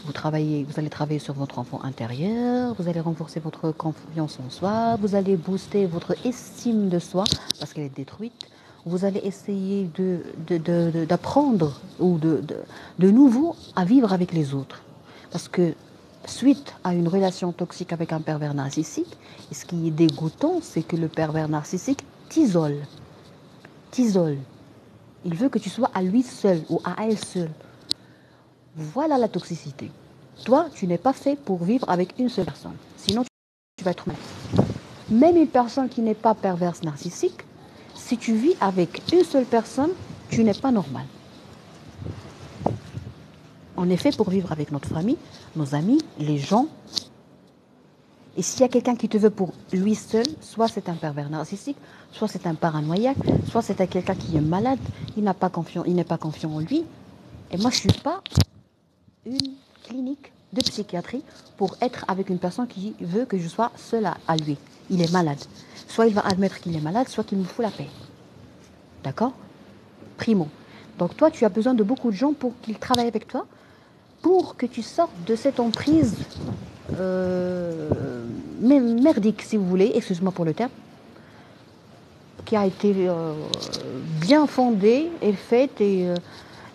Vous, travaillez, vous allez travailler sur votre enfant intérieur, vous allez renforcer votre confiance en soi, vous allez booster votre estime de soi parce qu'elle est détruite. Vous allez essayer d'apprendre ou de, de nouveau à vivre avec les autres. Parce que suite à une relation toxique avec un pervers narcissique, ce qui est dégoûtant, c'est que le pervers narcissique t'isole. T'isole. Il veut que tu sois à lui seul ou à elle seule. Voilà la toxicité. Toi, tu n'es pas fait pour vivre avec une seule personne. Sinon, tu vas être mal. Même une personne qui n'est pas perverse narcissique, si tu vis avec une seule personne, tu n'es pas normal. On est fait pour vivre avec notre famille, nos amis, les gens. Et s'il y a quelqu'un qui te veut pour lui seul, soit c'est un pervers narcissique, soit c'est un paranoïaque, soit c'est quelqu'un qui est malade, il n'a pas confiance, il n'est pas confiant en lui. Et moi, je suis pas une clinique de psychiatrie pour être avec une personne qui veut que je sois seule à, lui. Il est malade. Soit il va admettre qu'il est malade, soit qu'il me fout la paix. D'accord? Primo. Donc toi, tu as besoin de beaucoup de gens pour qu'ils travaillent avec toi, pour que tu sortes de cette emprise euh, merdique, si vous voulez, excuse-moi pour le terme, qui a été euh, bien fondée et faite et, euh,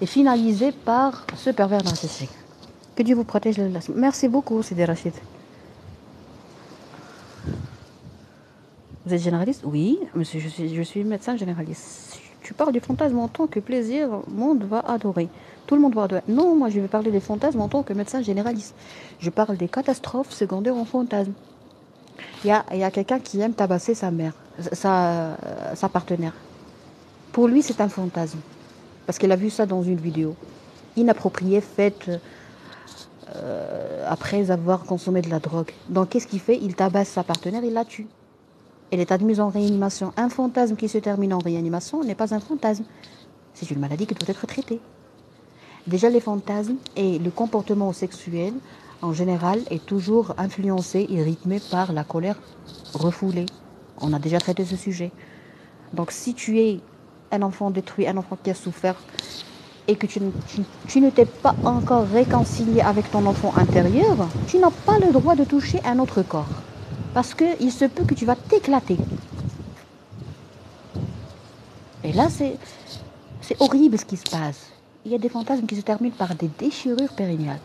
et finalisée par ce pervers narcissique. Que Dieu vous protège. Merci beaucoup, Sidi Rachid. Vous êtes généraliste? Oui, je suis, je suis médecin généraliste. Tu parles du fantasme en tant que plaisir, le monde va adorer. Tout le monde va adorer. Non, moi je vais parler des fantasmes en tant que médecin généraliste. Je parle des catastrophes secondaires en fantasme. Il y a, quelqu'un qui aime tabasser sa mère, sa, sa partenaire. Pour lui, c'est un fantasme. Parce qu'il a vu ça dans une vidéo inappropriée, faite euh, après avoir consommé de la drogue. Donc qu'est-ce qu'il fait? Il tabasse sa partenaire, il la tue. Elle est admise en réanimation. Un fantasme qui se termine en réanimation n'est pas un fantasme. C'est une maladie qui doit être traitée. Déjà, les fantasmes et le comportement sexuel, en général, est toujours influencé et rythmé par la colère refoulée. On a déjà traité ce sujet. Donc, si tu es un enfant détruit, un enfant qui a souffert, et que tu, ne t'es pas encore réconcilié avec ton enfant intérieur, tu n'as pas le droit de toucher un autre corps. Parce qu'il se peut que tu vas t'éclater. Et là, c'est horrible ce qui se passe il y a des fantasmes qui se terminent par des déchirures périnéales.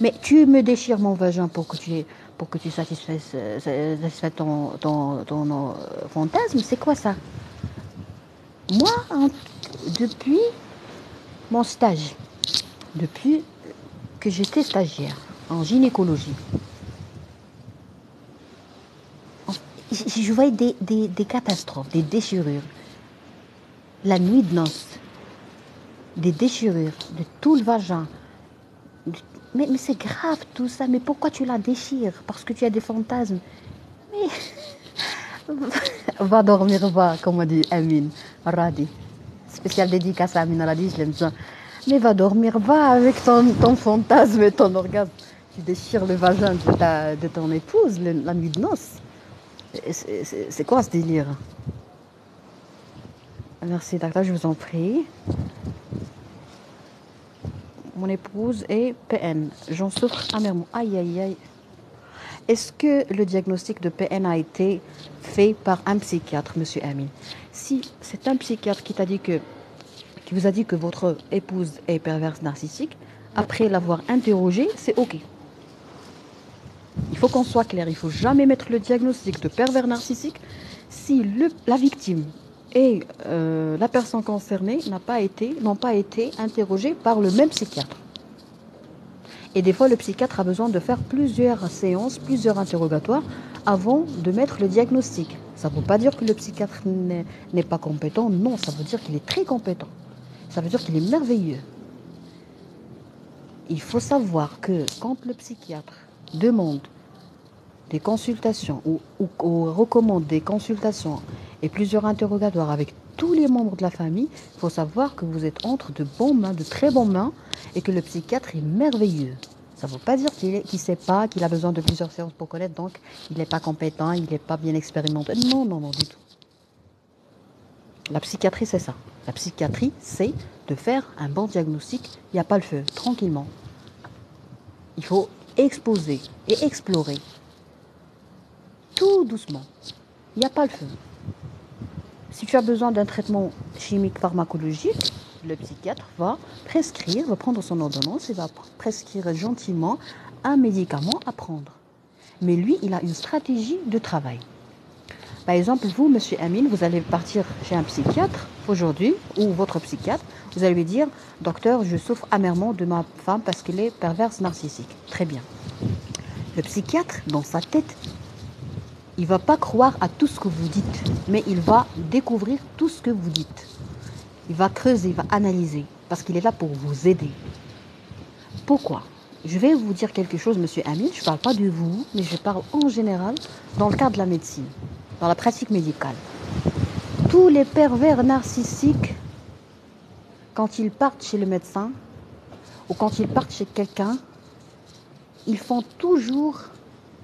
Mais tu me déchires mon vagin pour que tu, pour que tu satisfaises, euh, ton, ton, ton euh, fantasme, c'est quoi ça? Moi, depuis mon stage, depuis que j'étais stagiaire en gynécologie, je voyais des, des, des catastrophes, des déchirures. La nuit de noces, des déchirures de tout le vagin. Mais, mais c'est grave tout ça. Mais pourquoi tu la déchires? Parce que tu as des fantasmes. Mais va dormir, va, comme on dit Amine Radi. Spécial dédicace à Amine Radi, je l'aime bien. Mais va dormir, va avec ton, ton fantasme et ton orgasme. Tu déchires le vagin de, ta, de ton épouse la nuit de noces. C'est quoi ce délire? Merci, docteur, je vous en prie. Mon épouse est PN. J'en souffre amèrement. Aïe, aïe, aïe. Est-ce que le diagnostic de PN a été fait par un psychiatre, monsieur Amin Si c'est un psychiatre qui t'a dit que vous a dit que votre épouse est perverse narcissique, après l'avoir interrogée, c'est OK. Il faut qu'on soit clair, il faut jamais mettre le diagnostic de pervers narcissique si la victime et euh, la personne concernée n'a pas été, n'ont pas été par le même psychiatre. Et des fois, le psychiatre a besoin de faire plusieurs séances, plusieurs interrogatoires avant de mettre le diagnostic. Ça ne veut pas dire que le psychiatre n'est pas compétent, non, ça veut dire qu'il est très compétent. Ça veut dire qu'il est merveilleux. Il faut savoir que quand le psychiatre demande des consultations ou recommande des consultations et plusieurs interrogatoires avec tous les membres de la famille, il faut savoir que vous êtes entre de bonnes mains, de très bonnes mains, et que le psychiatre est merveilleux. Ça ne veut pas dire qu'il ne sait pas, qu'il a besoin de plusieurs séances pour connaître, donc il n'est pas compétent, il n'est pas bien expérimenté. Non, non, non, du tout. La psychiatrie, c'est ça. La psychiatrie, c'est de faire un bon diagnostic. Il n'y a pas le feu, tranquillement. Il faut exposer et explorer. Tout doucement. Il n'y a pas le feu. Si tu as besoin d'un traitement chimique pharmacologique, le psychiatre va prescrire, va prendre son ordonnance et va prescrire gentiment un médicament à prendre. Mais lui, il a une stratégie de travail. Par exemple, vous, monsieur Amine, vous allez partir chez un psychiatre aujourd'hui, ou votre psychiatre, vous allez lui dire Docteur, je souffre amèrement de ma femme parce qu'elle est perverse narcissique. Très bien. Le psychiatre, dans sa tête, il va pas croire à tout ce que vous dites, mais il va découvrir tout ce que vous dites. Il va creuser, il va analyser, parce qu'il est là pour vous aider. Pourquoi? Je vais vous dire quelque chose, monsieur Amine, je ne parle pas de vous, mais je parle en général dans le cadre de la médecine, dans la pratique médicale. Tous les pervers narcissiques, quand ils partent chez le médecin, ou quand ils partent chez quelqu'un, ils font toujours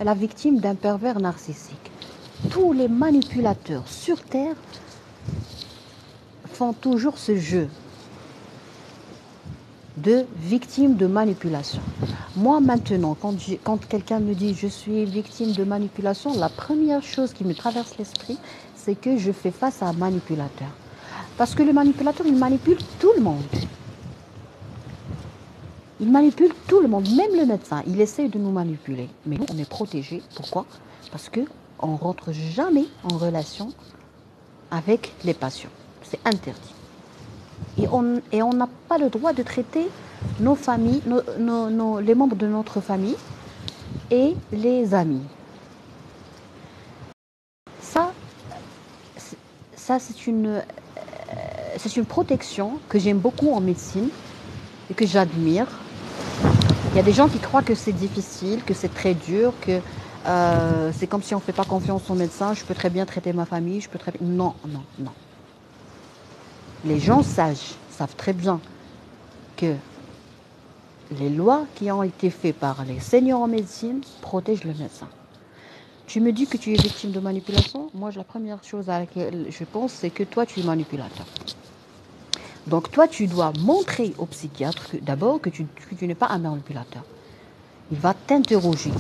la victime d'un pervers narcissique. Tous les manipulateurs sur Terre font toujours ce jeu de victime de manipulation. Moi maintenant, quand, quelqu'un me dit je suis victime de manipulation, la première chose qui me traverse l'esprit, c'est que je fais face à un manipulateur. Parce que le manipulateur, il manipule tout le monde. Il manipule tout le monde, même le médecin. Il essaie de nous manipuler. Mais nous, on est protégés. Pourquoi? Parce qu'on ne rentre jamais en relation avec les patients. C'est interdit. Et on n'a pas le droit de traiter nos familles, les membres de notre famille et les amis. Ça, euh, c'est une protection que j'aime beaucoup en médecine et que j'admire Il y a des gens qui croient que c'est difficile, que c'est très dur, que euh, c'est comme si on ne fait pas confiance au médecin, je peux très bien traiter ma famille, je peux très bien... Non, non, non. Les gens sages savent très bien que les lois qui ont été faites par les seniors en médecine protègent le médecin. Tu me dis que tu es victime de manipulation? Moi, la première chose à laquelle je pense, c'est que toi, tu es manipulateur. Donc, toi, tu dois montrer au psychiatre d'abord que tu, tu n'es pas un manipulateur. Il va t'interroger.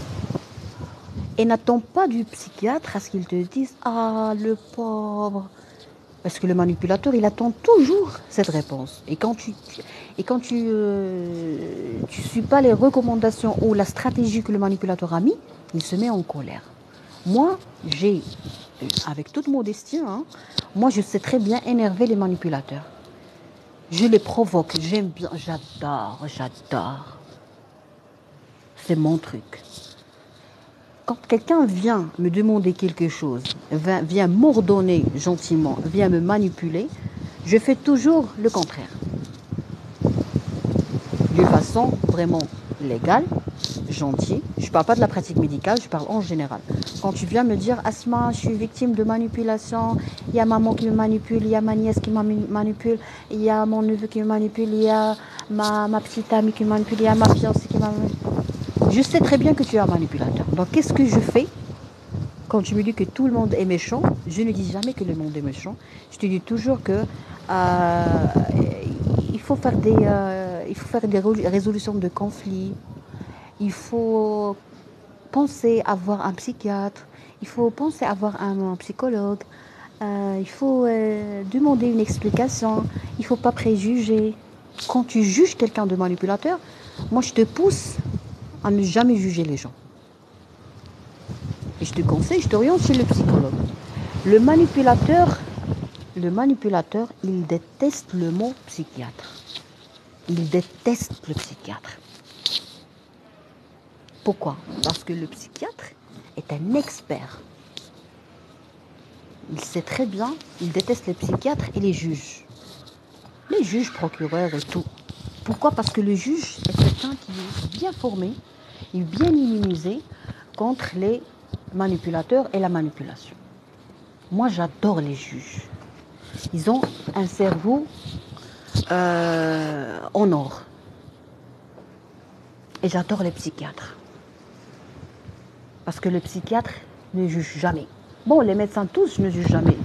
Et n'attends pas du psychiatre à ce qu'il te dise Ah, le pauvre. Parce que le manipulateur, il attend toujours cette réponse. Et quand tu et quand tu euh, suis pas les recommandations ou la stratégie que le manipulateur a mis, il se met en colère. Moi, j'ai, avec toute modestie, hein, moi je sais très bien énerver les manipulateurs. Je les provoque, j'aime bien, j'adore, j'adore. C'est mon truc. Quand quelqu'un vient me demander quelque chose, vient, m'ordonner gentiment, vient me manipuler, je fais toujours le contraire. De façon vraiment légale, gentil. Je ne parle pas de la pratique médicale, je parle en général. Quand tu viens me dire, Asma, je suis victime de manipulation, il y a maman qui me manipule, il y a ma nièce qui me manipule, il y a mon neveu qui me manipule, il y a ma, petite amie qui me manipule, il y a ma fiancée qui me manipule. Je sais très bien que tu es un manipulateur. Donc qu'est-ce que je fais quand tu me dis que tout le monde est méchant? Je ne dis jamais que le monde est méchant. Je te dis toujours que euh, il faut faire des, euh, il faut faire des résolutions de conflits il faut penser avoir un psychiatre, il faut penser avoir un, psychologue, euh, il faut euh, demander une explication, il ne faut pas préjuger. Quand tu juges quelqu'un de manipulateur, moi je te pousse à ne jamais juger les gens. Et je te conseille, je t'oriente chez le psychologue. Le manipulateur, le manipulateur, il déteste le mot psychiatre. Il déteste le psychiatre. Pourquoi? Parce que le psychiatre est un expert. Il sait très bien, il déteste les psychiatres et les juges. Les juges, procureurs et tout. Pourquoi? Parce que le juge est quelqu'un qui est bien formé et bien immunisé contre les manipulateurs et la manipulation. Moi, j'adore les juges. Ils ont un cerveau euh, en or. Et j'adore les psychiatres. Parce que le psychiatre ne juge jamais. Bon, les médecins tous ne jugent jamais.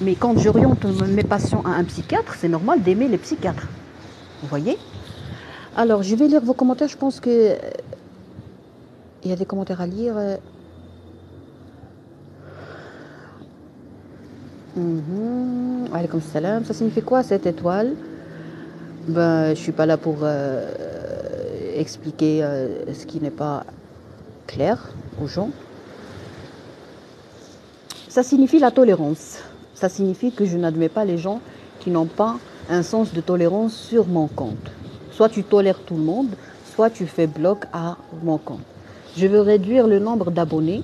Mais quand j'oriente mes patients à un psychiatre, c'est normal d'aimer les psychiatres. Vous voyez? Alors, je vais lire vos commentaires. Je pense que euh, il y a des commentaires à lire. Mmh. salam. Ça signifie quoi cette étoile? Ben, je suis pas là pour euh, expliquer euh, ce qui n'est pas clair aux gens. Ça signifie la tolérance. Ça signifie que je n'admets pas les gens qui n'ont pas un sens de tolérance sur mon compte. Soit tu tolères tout le monde, soit tu fais bloc à mon compte. Je veux réduire le nombre d'abonnés.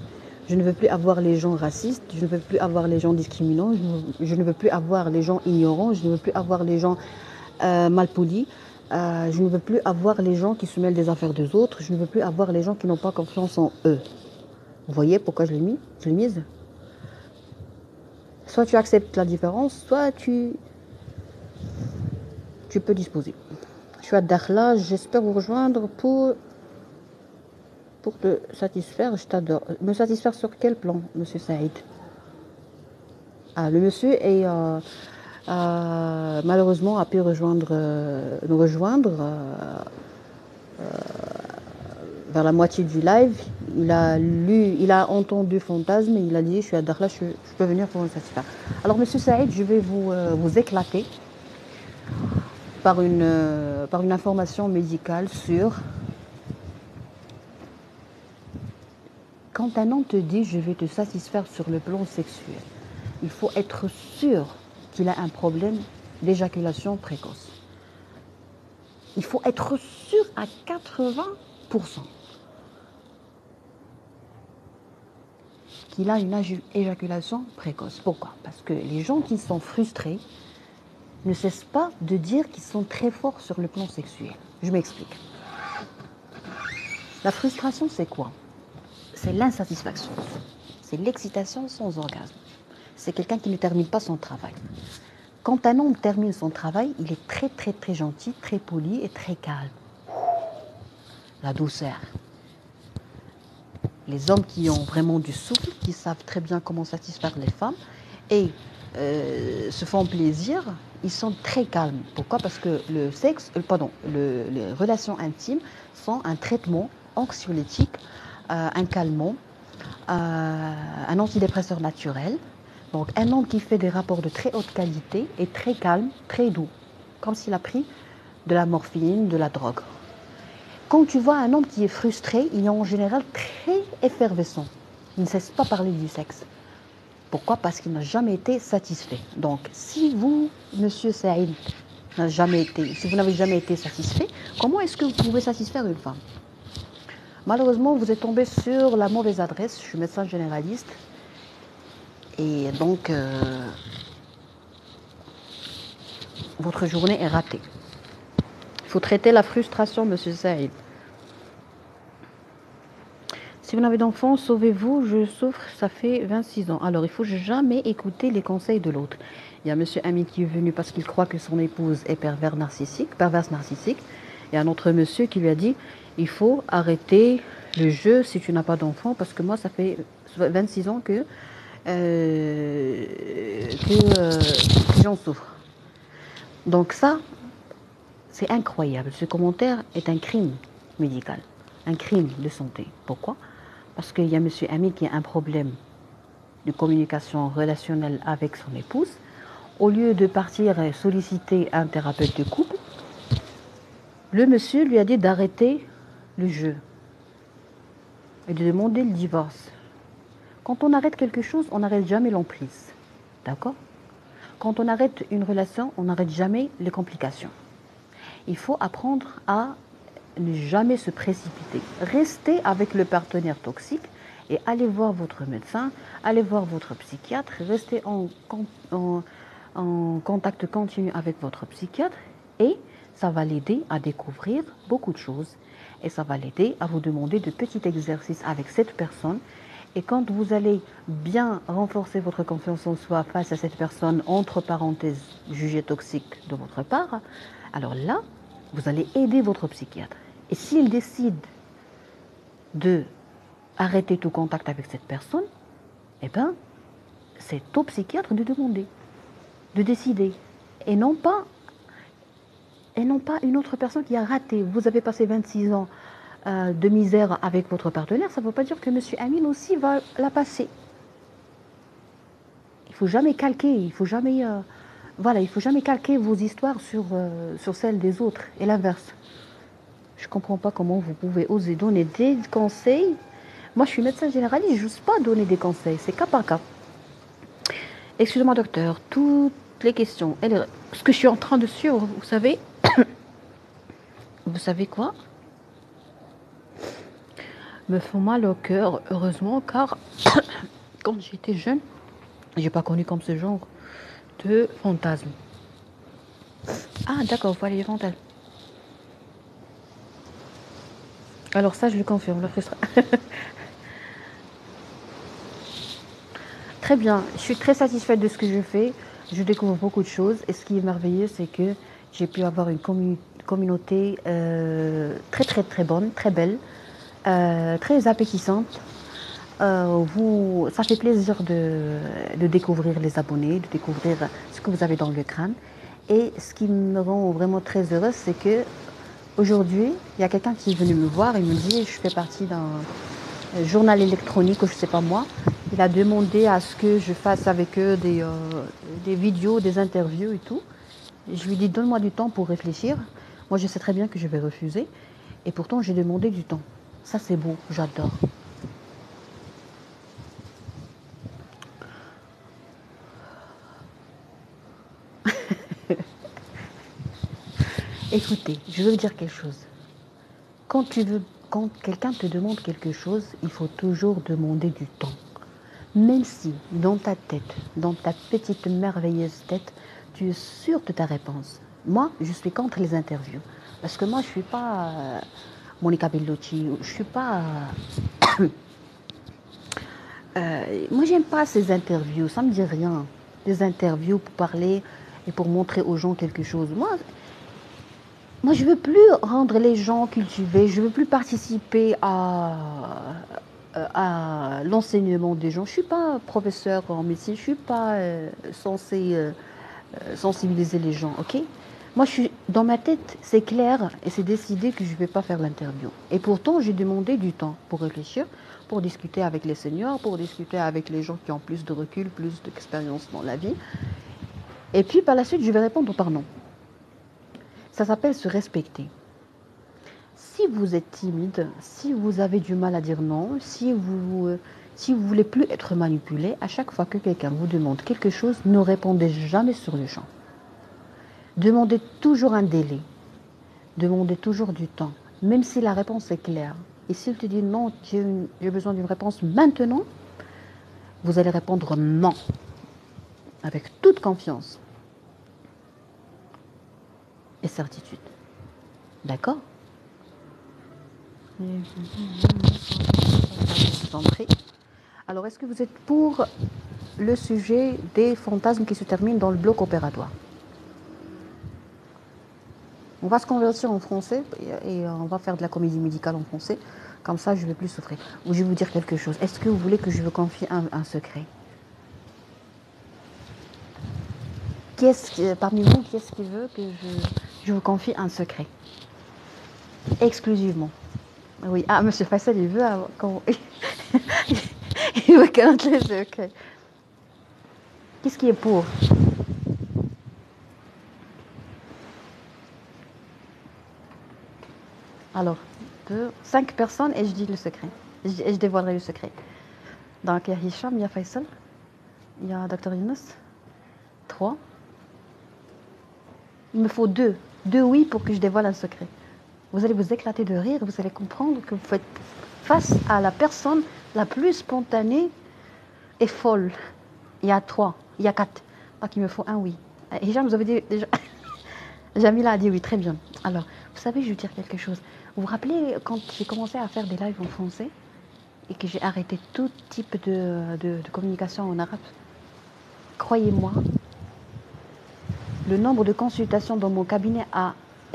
Je ne veux plus avoir les gens racistes, je ne veux plus avoir les gens discriminants, je ne veux plus avoir les gens ignorants, je ne veux plus avoir les gens euh, malpolis. Euh, je ne veux plus avoir les gens qui se mêlent des affaires des autres. Je ne veux plus avoir les gens qui n'ont pas confiance en eux. Vous voyez pourquoi je l'ai mis Je l'ai mise? Soit tu acceptes la différence, soit tu, tu peux disposer. Je suis à Dakhla, j'espère vous rejoindre pour, pour te satisfaire. Je t'adore. Me satisfaire sur quel plan, monsieur Saïd? Ah, le monsieur est. Euh, malheureusement a pu rejoindre, euh, nous rejoindre euh, euh, vers la moitié du live. Il a lu, il a entendu Fantasme et il a dit Je suis à Dakhla, je, peux venir pour vous satisfaire. Alors, monsieur Saïd, je vais vous, vous éclater par une, par une information médicale sur. Quand un homme te dit je vais te satisfaire sur le plan sexuel, il faut être sûr qu'il a un problème d'éjaculation précoce. Il faut être sûr à 80% qu'il a une éjaculation précoce. Pourquoi? Parce que les gens qui sont frustrés ne cessent pas de dire qu'ils sont très forts sur le plan sexuel. Je m'explique. La frustration, c'est quoi? C'est l'insatisfaction. C'est l'excitation sans orgasme. C'est quelqu'un qui ne termine pas son travail. Quand un homme termine son travail, il est très très très gentil, très poli et très calme. La douceur. Les hommes qui ont vraiment du souffle, qui savent très bien comment satisfaire les femmes et euh, se font plaisir, ils sont très calmes. Pourquoi? Parce que le sexe, euh, pardon, les relations intimes sont un traitement anxiolytique, euh, un calmant, un antidépresseur naturel. Donc un homme qui fait des rapports de très haute qualité est très calme, très doux, comme s'il a pris de la morphine, de la drogue. Quand tu vois un homme qui est frustré, il est en général très effervescent. Il ne cesse pas parler du sexe. Pourquoi? Parce qu'il n'a jamais été satisfait. Donc, si vous, monsieur Saïd, n'avez jamais été satisfait, comment est-ce que vous pouvez satisfaire une femme? Malheureusement, vous êtes tombé sur la mauvaise adresse. Je suis médecin généraliste. Et donc, euh, votre journée est ratée. Il faut traiter la frustration, monsieur Saïd. Si vous n'avez d'enfant, sauvez-vous, je souffre, ça fait 26 ans. Alors, il faut jamais écouter les conseils de l'autre. Il y a monsieur Ami qui est venu parce qu'il croit que son épouse est pervers narcissique, perverse narcissique. Il y a un autre monsieur qui lui a dit, il faut arrêter le jeu si tu n'as pas d'enfant, parce que moi, ça fait 26 ans que, euh, que, euh, j'en souffre. Donc ça, c'est incroyable. Ce commentaire est un crime médical, un crime de santé. Pourquoi? Parce qu'il y a M. Ami qui a un problème de communication relationnelle avec son épouse. Au lieu de partir solliciter un thérapeute de couple, le monsieur lui a dit d'arrêter le jeu et de demander le divorce. Quand on arrête quelque chose, on n'arrête jamais l'emprise. D'accord? Quand on arrête une relation, on n'arrête jamais les complications. Il faut apprendre à ne jamais se précipiter. Restez avec le partenaire toxique et allez voir votre médecin, allez voir votre psychiatre, restez en, en contact continu avec votre psychiatre et ça va l'aider à découvrir beaucoup de choses et ça va l'aider à vous demander de petits exercices avec cette personne. Et quand vous allez bien renforcer votre confiance en soi face à cette personne, entre parenthèses, jugée toxique de votre part, alors là, vous allez aider votre psychiatre. Et s'il décide de arrêter tout contact avec cette personne, eh bien, c'est au psychiatre de demander, de décider, et non pas, et non pas une autre personne qui a raté. Vous avez passé 26 ans euh, de misère avec votre partenaire, ça ne veut pas dire que M. Amin aussi va la passer. Il faut jamais calquer, il faut jamais, euh, voilà, il faut jamais calquer vos histoires sur, euh, sur celles des autres et l'inverse. Je ne comprends pas comment vous pouvez oser donner des conseils. Moi, je suis médecin généraliste, je n'ose pas donner des conseils, c'est cas par cas. Excusez-moi, docteur, toutes les questions, ce que je suis en train de suivre, vous savez, vous savez quoi? Me font mal au cœur, heureusement, car quand j'étais jeune, j'ai pas connu comme ce genre de fantasme. Ah, d'accord, voilà les fantasmes. Alors ça, je le confirme, la frustration. très bien, je suis très satisfaite de ce que je fais. Je découvre beaucoup de choses. Et ce qui est merveilleux, c'est que j'ai pu avoir une communauté euh, très très très bonne, très belle, euh, très appétissante. Euh, ça fait plaisir de, découvrir les abonnés, de découvrir ce que vous avez dans le crâne. Et ce qui me rend vraiment très heureuse, c'est que Aujourd'hui, il y a quelqu'un qui est venu me voir et me dit je fais partie d'un journal électronique, je ne sais pas moi. Il a demandé à ce que je fasse avec eux des, euh, des vidéos, des interviews et tout. je lui dis donne-moi du temps pour réfléchir. Moi, je sais très bien que je vais refuser. Et pourtant, j'ai demandé du temps. Ça, c'est beau, j'adore. Écoutez, je veux vous dire quelque chose. Quand, quelqu'un te demande quelque chose, il faut toujours demander du temps. Même si dans ta tête, dans ta petite merveilleuse tête, tu es sûr de ta réponse. Moi, je suis contre les interviews. Parce que moi, je ne suis pas... Euh, Monica Bellotti. Je suis pas. Euh, moi, j'aime pas ces interviews. Ça me dit rien. Des interviews pour parler et pour montrer aux gens quelque chose. Moi, moi, je veux plus rendre les gens cultivés. Je veux plus participer à, l'enseignement des gens. Je suis pas professeur en médecine. Je suis pas euh, censé euh, sensibiliser les gens. Ok? Dans ma tête, c'est clair et c'est décidé que je ne vais pas faire l'interview. Et pourtant, j'ai demandé du temps pour réfléchir, pour discuter avec les seniors, pour discuter avec les gens qui ont plus de recul, plus d'expérience dans la vie. Et puis, par la suite, je vais répondre par non. Ça s'appelle se respecter. Si vous êtes timide, si vous avez du mal à dire non, si vous si vous voulez plus être manipulé, à chaque fois que quelqu'un vous demande quelque chose, ne répondez jamais sur le champ. Demandez toujours un délai. Demandez toujours du temps, même si la réponse est claire. Et s'il te dit non, j'ai besoin d'une réponse maintenant, vous allez répondre non, avec toute confiance et certitude. D'accord? Alors, est-ce que vous êtes pour le sujet des fantasmes qui se terminent dans le bloc opératoire? On va se convertir en français et on va faire de la comédie médicale en français. Comme ça, je ne vais plus souffrir. Ou je vais vous dire quelque chose. Est-ce que vous voulez que je vous confie un, secret? Parmi vous, qui est-ce qui veut que je, vous confie un secret? Exclusivement. Oui. Ah, Monsieur Fassel, il veut quand... il veut connaître les. Qu'est-ce qui est pour? Alors, deux, cinq personnes et je dis le secret. Et je, dévoilerai le secret. Donc, il y a Hicham, il y a Faisal, il y a Dr Yunus. Trois. Il me faut deux. Deux oui pour que je dévoile un secret. Vous allez vous éclater de rire, vous allez comprendre que vous faites face à la personne la plus spontanée et folle. Il y a trois, il y a quatre. Donc, il me faut un oui. Hicham, vous avez dit déjà. Jamila a dit oui, très bien. Alors, vous savez, je vais dire quelque chose. Vous vous rappelez quand j'ai commencé à faire des lives en français et que j'ai arrêté tout type de, communication en arabe? Croyez-moi, le nombre de consultations dans mon cabinet a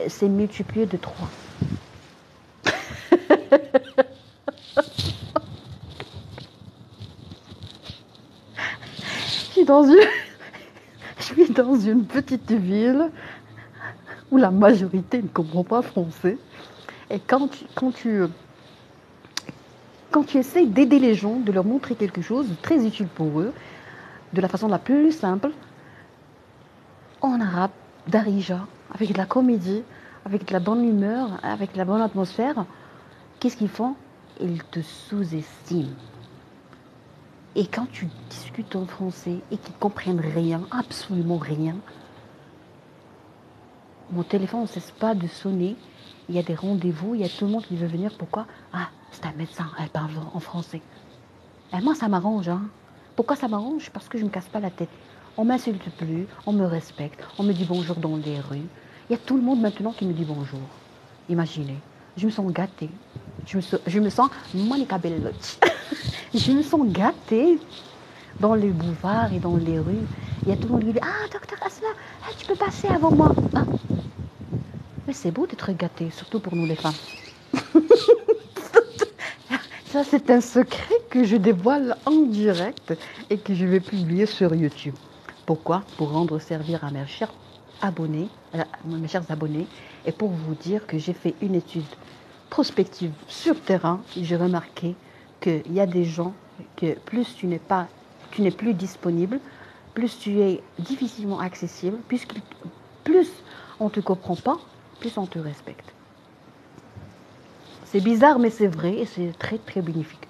s'est multiplié de trois. je suis dans une, je suis dans une petite ville où la majorité ne comprend pas français. Et quand tu, essayes d'aider les gens, de leur montrer quelque chose de très utile pour eux, de la façon la plus simple, en arabe, d'Arija, avec de la comédie, avec de la bonne humeur, avec de la bonne atmosphère, qu'est-ce qu'ils font? Ils te sous-estiment. Et quand tu discutes en français et qu'ils comprennent rien, absolument rien, mon téléphone ne cesse pas de sonner il y a des rendez-vous, il y a tout le monde qui veut venir. Pourquoi? Ah, c'est un médecin, elle parle en français. Et moi, ça m'arrange. Hein. Pourquoi ça m'arrange? Parce que je ne me casse pas la tête. On m'insulte plus, on me respecte, on me dit bonjour dans les rues. Il y a tout le monde maintenant qui me dit bonjour. Imaginez, je me sens gâtée. Je me, sens, je Monica Bellotti. je me sens gâtée dans les boulevards et dans les rues. Il y a tout le monde qui dit Ah, docteur Asma, tu peux passer avant moi. Ah, mais c'est beau d'être gâté, surtout pour nous les femmes. Ça, c'est un secret que je dévoile en direct et que je vais publier sur YouTube. Pourquoi? Pour rendre servir à mes chers abonnés, à mes chers abonnés, et pour vous dire que j'ai fait une étude prospective sur terrain. J'ai remarqué qu'il y a des gens que plus tu n'es pas, tu n'es plus disponible, plus tu es difficilement accessible, plus, plus on ne te comprend pas, plus on te respecte. C'est bizarre, mais c'est vrai et c'est très très bénéfique.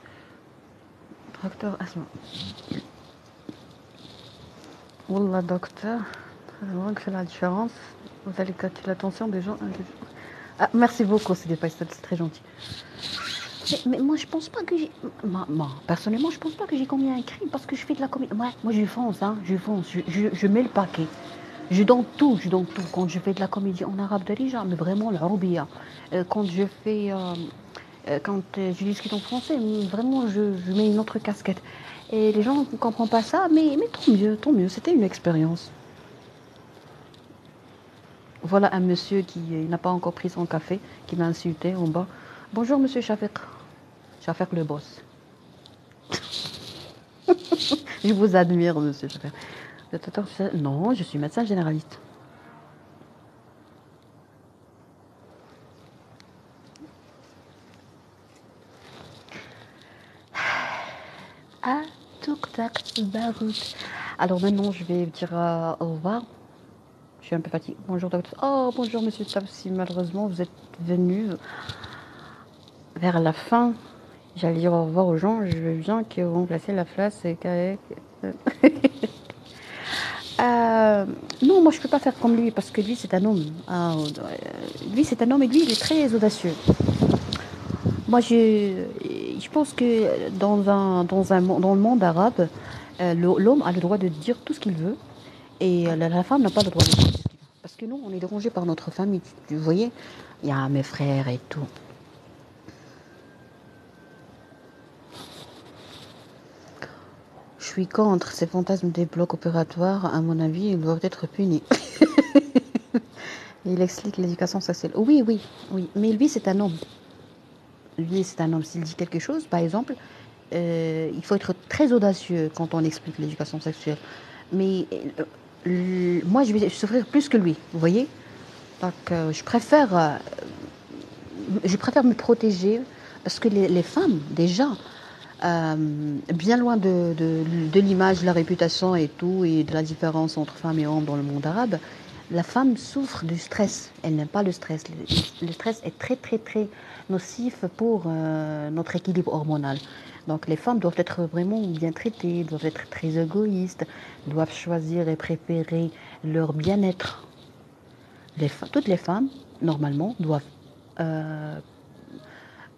Docteur Asma. Wallah, docteur, fait la différence. Vous allez capter l'attention des gens. Ah, merci beaucoup, c'est c'est très gentil. Mais, moi, je pense pas que j'ai. Moi, personnellement, je pense pas que j'ai commis un crime parce que je fais de la comédie. Moi, moi je fonce, hein, je fonce, je, je mets le paquet. Je donne tout, je donne tout. Quand je fais de la comédie en arabe déjà, mais vraiment l'arabia. Euh, Quand je fais, euh, euh, quand je discute en français, vraiment je, mets une autre casquette. Et les gens ne comprennent pas ça, mais, mais tant mieux, tant mieux. C'était une expérience. Voilà un monsieur qui n'a pas encore pris son café, qui m'a insulté en bas. Bonjour monsieur Shafek. Shafek le boss. je vous admire monsieur Shafek. Non, je suis médecin généraliste. Ah. Alors maintenant, je vais dire euh, au revoir. Je suis un peu fatiguée. Bonjour docteur. Oh, bonjour monsieur Tapsi. Malheureusement, vous êtes venu vers la fin. J'allais dire au revoir aux gens. Je veux bien que vous remplacez la place et Euh, non, moi je peux pas faire comme lui parce que lui c'est un homme. Ah, euh, lui c'est un homme et lui il est très audacieux. Moi je, je pense que dans, un, dans, un, dans le monde arabe, euh, l'homme a le droit de dire tout ce qu'il veut et la, la femme n'a pas le droit de dire tout ce qu'il veut. Parce que nous on est dérangé par notre famille. Vous voyez, il y a mes frères et tout. Suis contre ces fantasmes des blocs opératoires. À mon avis, ils doivent être punis. Il explique l'éducation sexuelle. Oui, oui, oui. Mais lui, c'est un homme. Lui, c'est un homme. S'il dit quelque chose, par exemple, euh, il faut être très audacieux quand on explique l'éducation sexuelle. Mais euh, moi, je vais souffrir plus que lui. Vous voyez? Donc, euh, je préfère, je préfère me protéger parce que les, les femmes, déjà, euh, bien loin de, l'image, de la réputation et tout, et de la différence entre femmes et hommes dans le monde arabe, la femme souffre du stress. Elle n'aime pas le stress. Le, stress est très, très, très nocif pour euh, notre équilibre hormonal. Donc les femmes doivent être vraiment bien traitées, doivent être très égoïstes, doivent choisir et préférer leur bien-être. Toutes les femmes, normalement, doivent euh,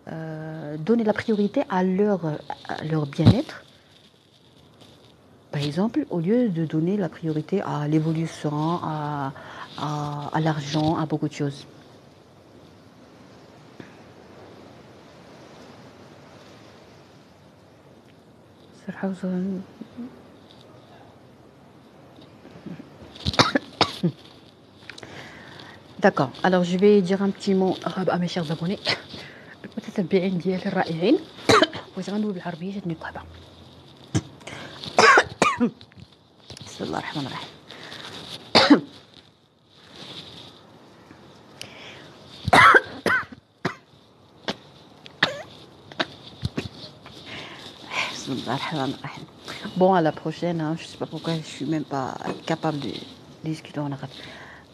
euh, donner la priorité à leur, à leur bien-être. Par exemple, au lieu de donner la priorité à l'évolution, à, à, à l'argent, à beaucoup de choses. D'accord, alors je vais dire un petit mot arabe à mes chers abonnés المتتبعين ديالي الرائعين بغيت غندوي بالعربية جاتني قهبة بسم الله الرحمن الرحيم بسم الله الرحمن الرحيم Bon, à la prochaine, hein, je sais pas pourquoi je suis même pas capable de discuter en arabe.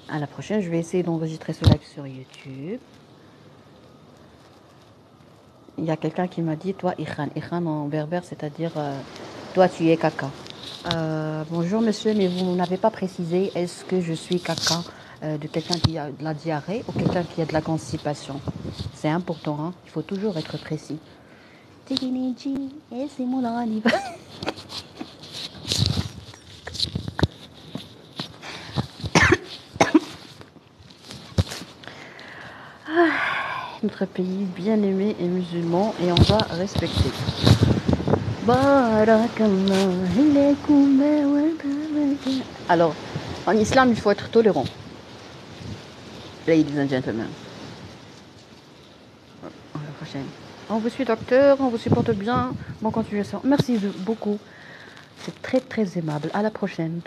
À la prochaine, je vais essayer d'enregistrer ce live sur YouTube. Il y a quelqu'un qui m'a dit, toi, Ikhan. Ikhan en berbère, c'est-à-dire, euh, toi, tu es caca. Euh, bonjour, monsieur, mais vous n'avez pas précisé, est-ce que je suis caca euh, de quelqu'un qui a de la diarrhée ou quelqu'un qui a de la constipation? C'est important, hein, il faut toujours être précis. Tiginichi, et c'est mon anniversaire. Notre pays bien aimé et musulman et on va respecter. Alaykoum wa baraka. Alors, en islam, il faut être tolérant. Ladies and gentlemen. À la prochaine. On vous suit, docteur, on vous supporte bien. Bonne continuation. Merci beaucoup. C'est très, très aimable. À la prochaine.